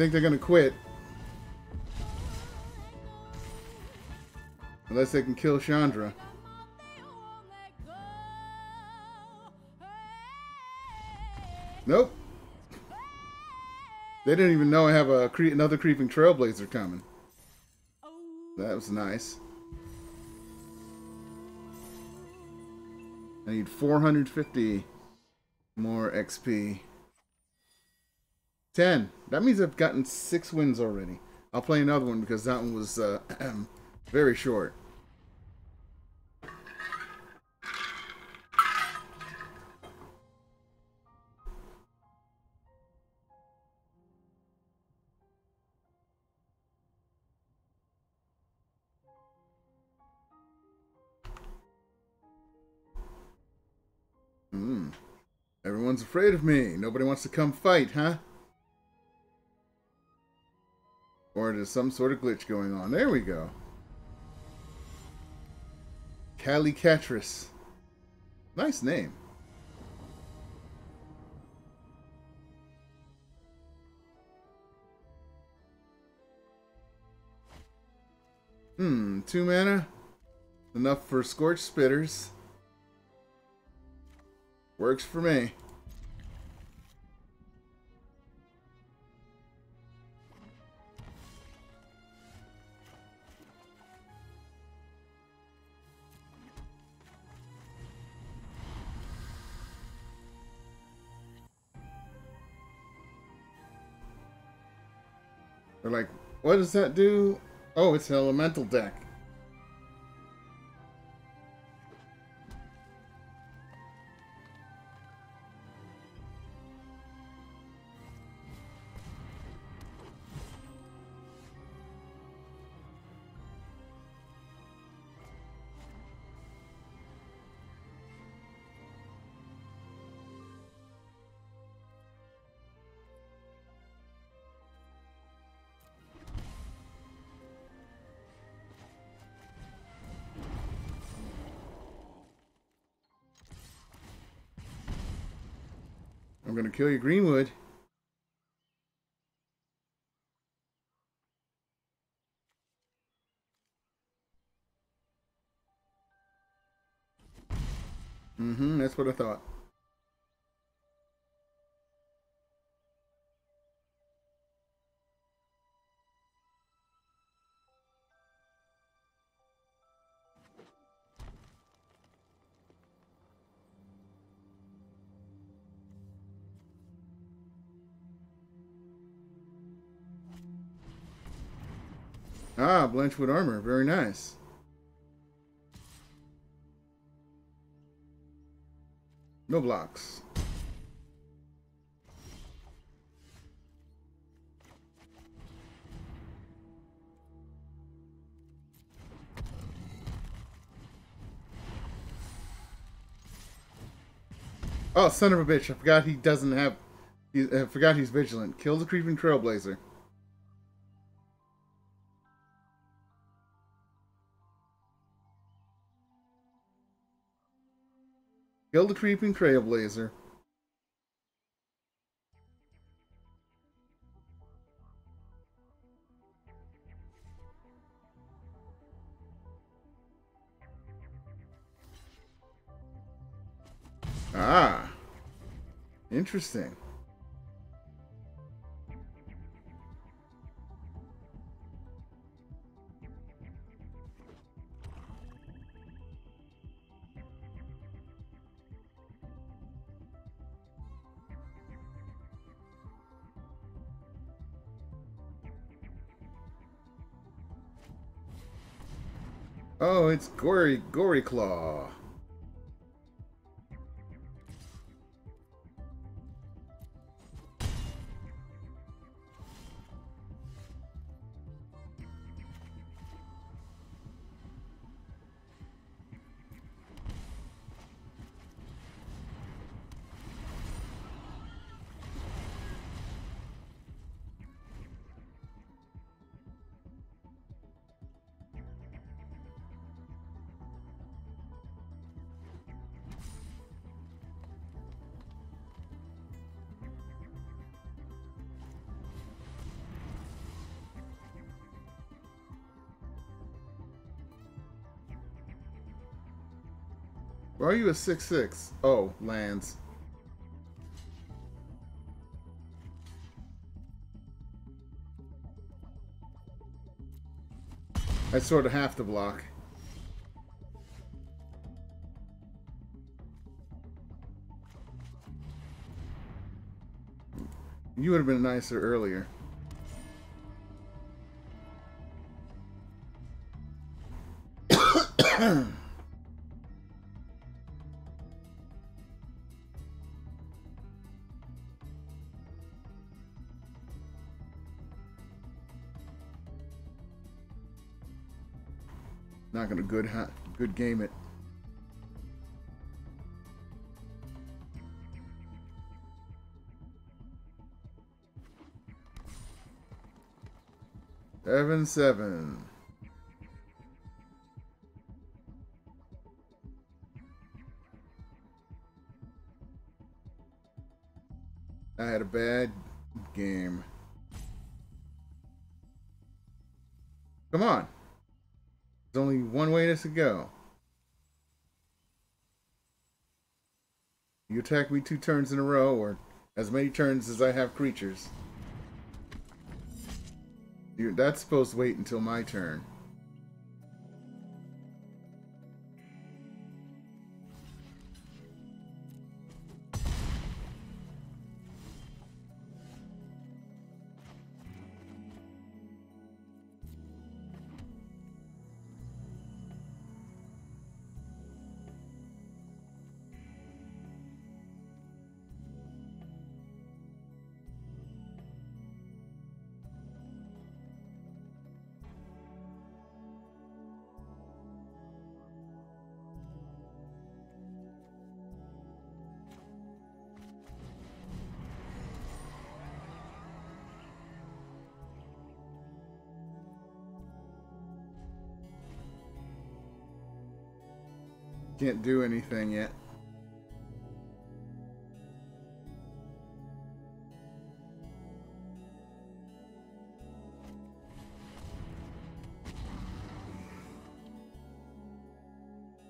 Think they're gonna quit. Unless they can kill Chandra. Nope. They didn't even know I have a cre- another creeping trailblazer coming. That was nice. I need 450 more XP. 10. That means I've gotten six wins already. I'll play another one because that one was uh, very short. Hmm. Everyone's afraid of me. Nobody wants to come fight, huh? Or there's some sort of glitch going on. There we go. Callie Catris. Nice name. Hmm, two mana? Enough for Scorch Spitters. Works for me. They're like, what does that do? Oh, it's an elemental deck. I'm gonna Ah, Blanchwood armor. Very nice. No blocks. Oh, son of a bitch. I forgot he doesn't have... I forgot he's vigilant. Kill the creeping trailblazer. Kill the creeping trailblazer. Ah. Interesting. It's Gory Gory Claw. Are you a six six? Oh, lands. I sort of have to block. You would have been nicer earlier. Not gonna good good game it. Seven seven. Attack me two turns in a row, or as many turns as I have creatures. You, that's supposed to wait until my turn. Can't do anything yet.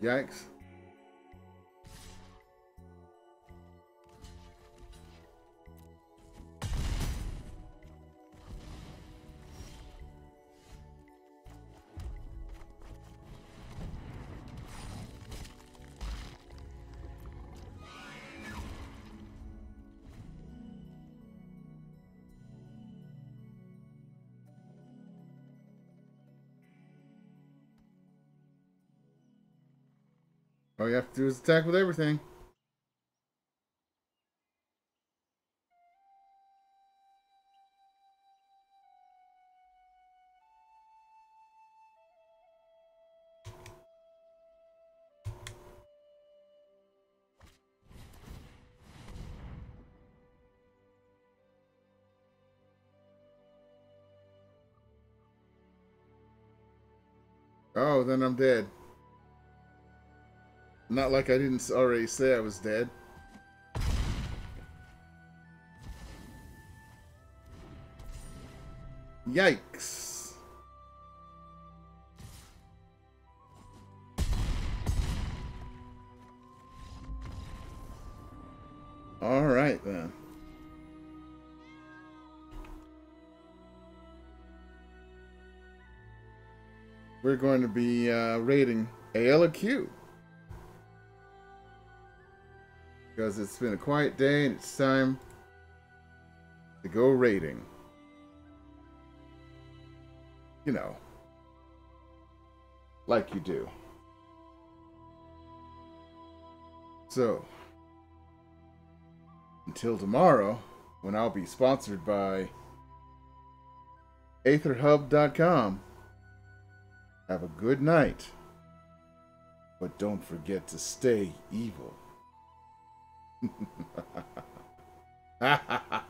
Yikes. You have to do is attack with everything. Oh, then I'm dead. Not like I didn't already say I was dead. Yikes. All right then. We're going to be uh, rating Ayla Because it's been a quiet day and it's time to go raiding. You know, like you do. So, until tomorrow, when I'll be sponsored by AetherHub.com, have a good night. But don't forget to stay evil. Ha ha ha.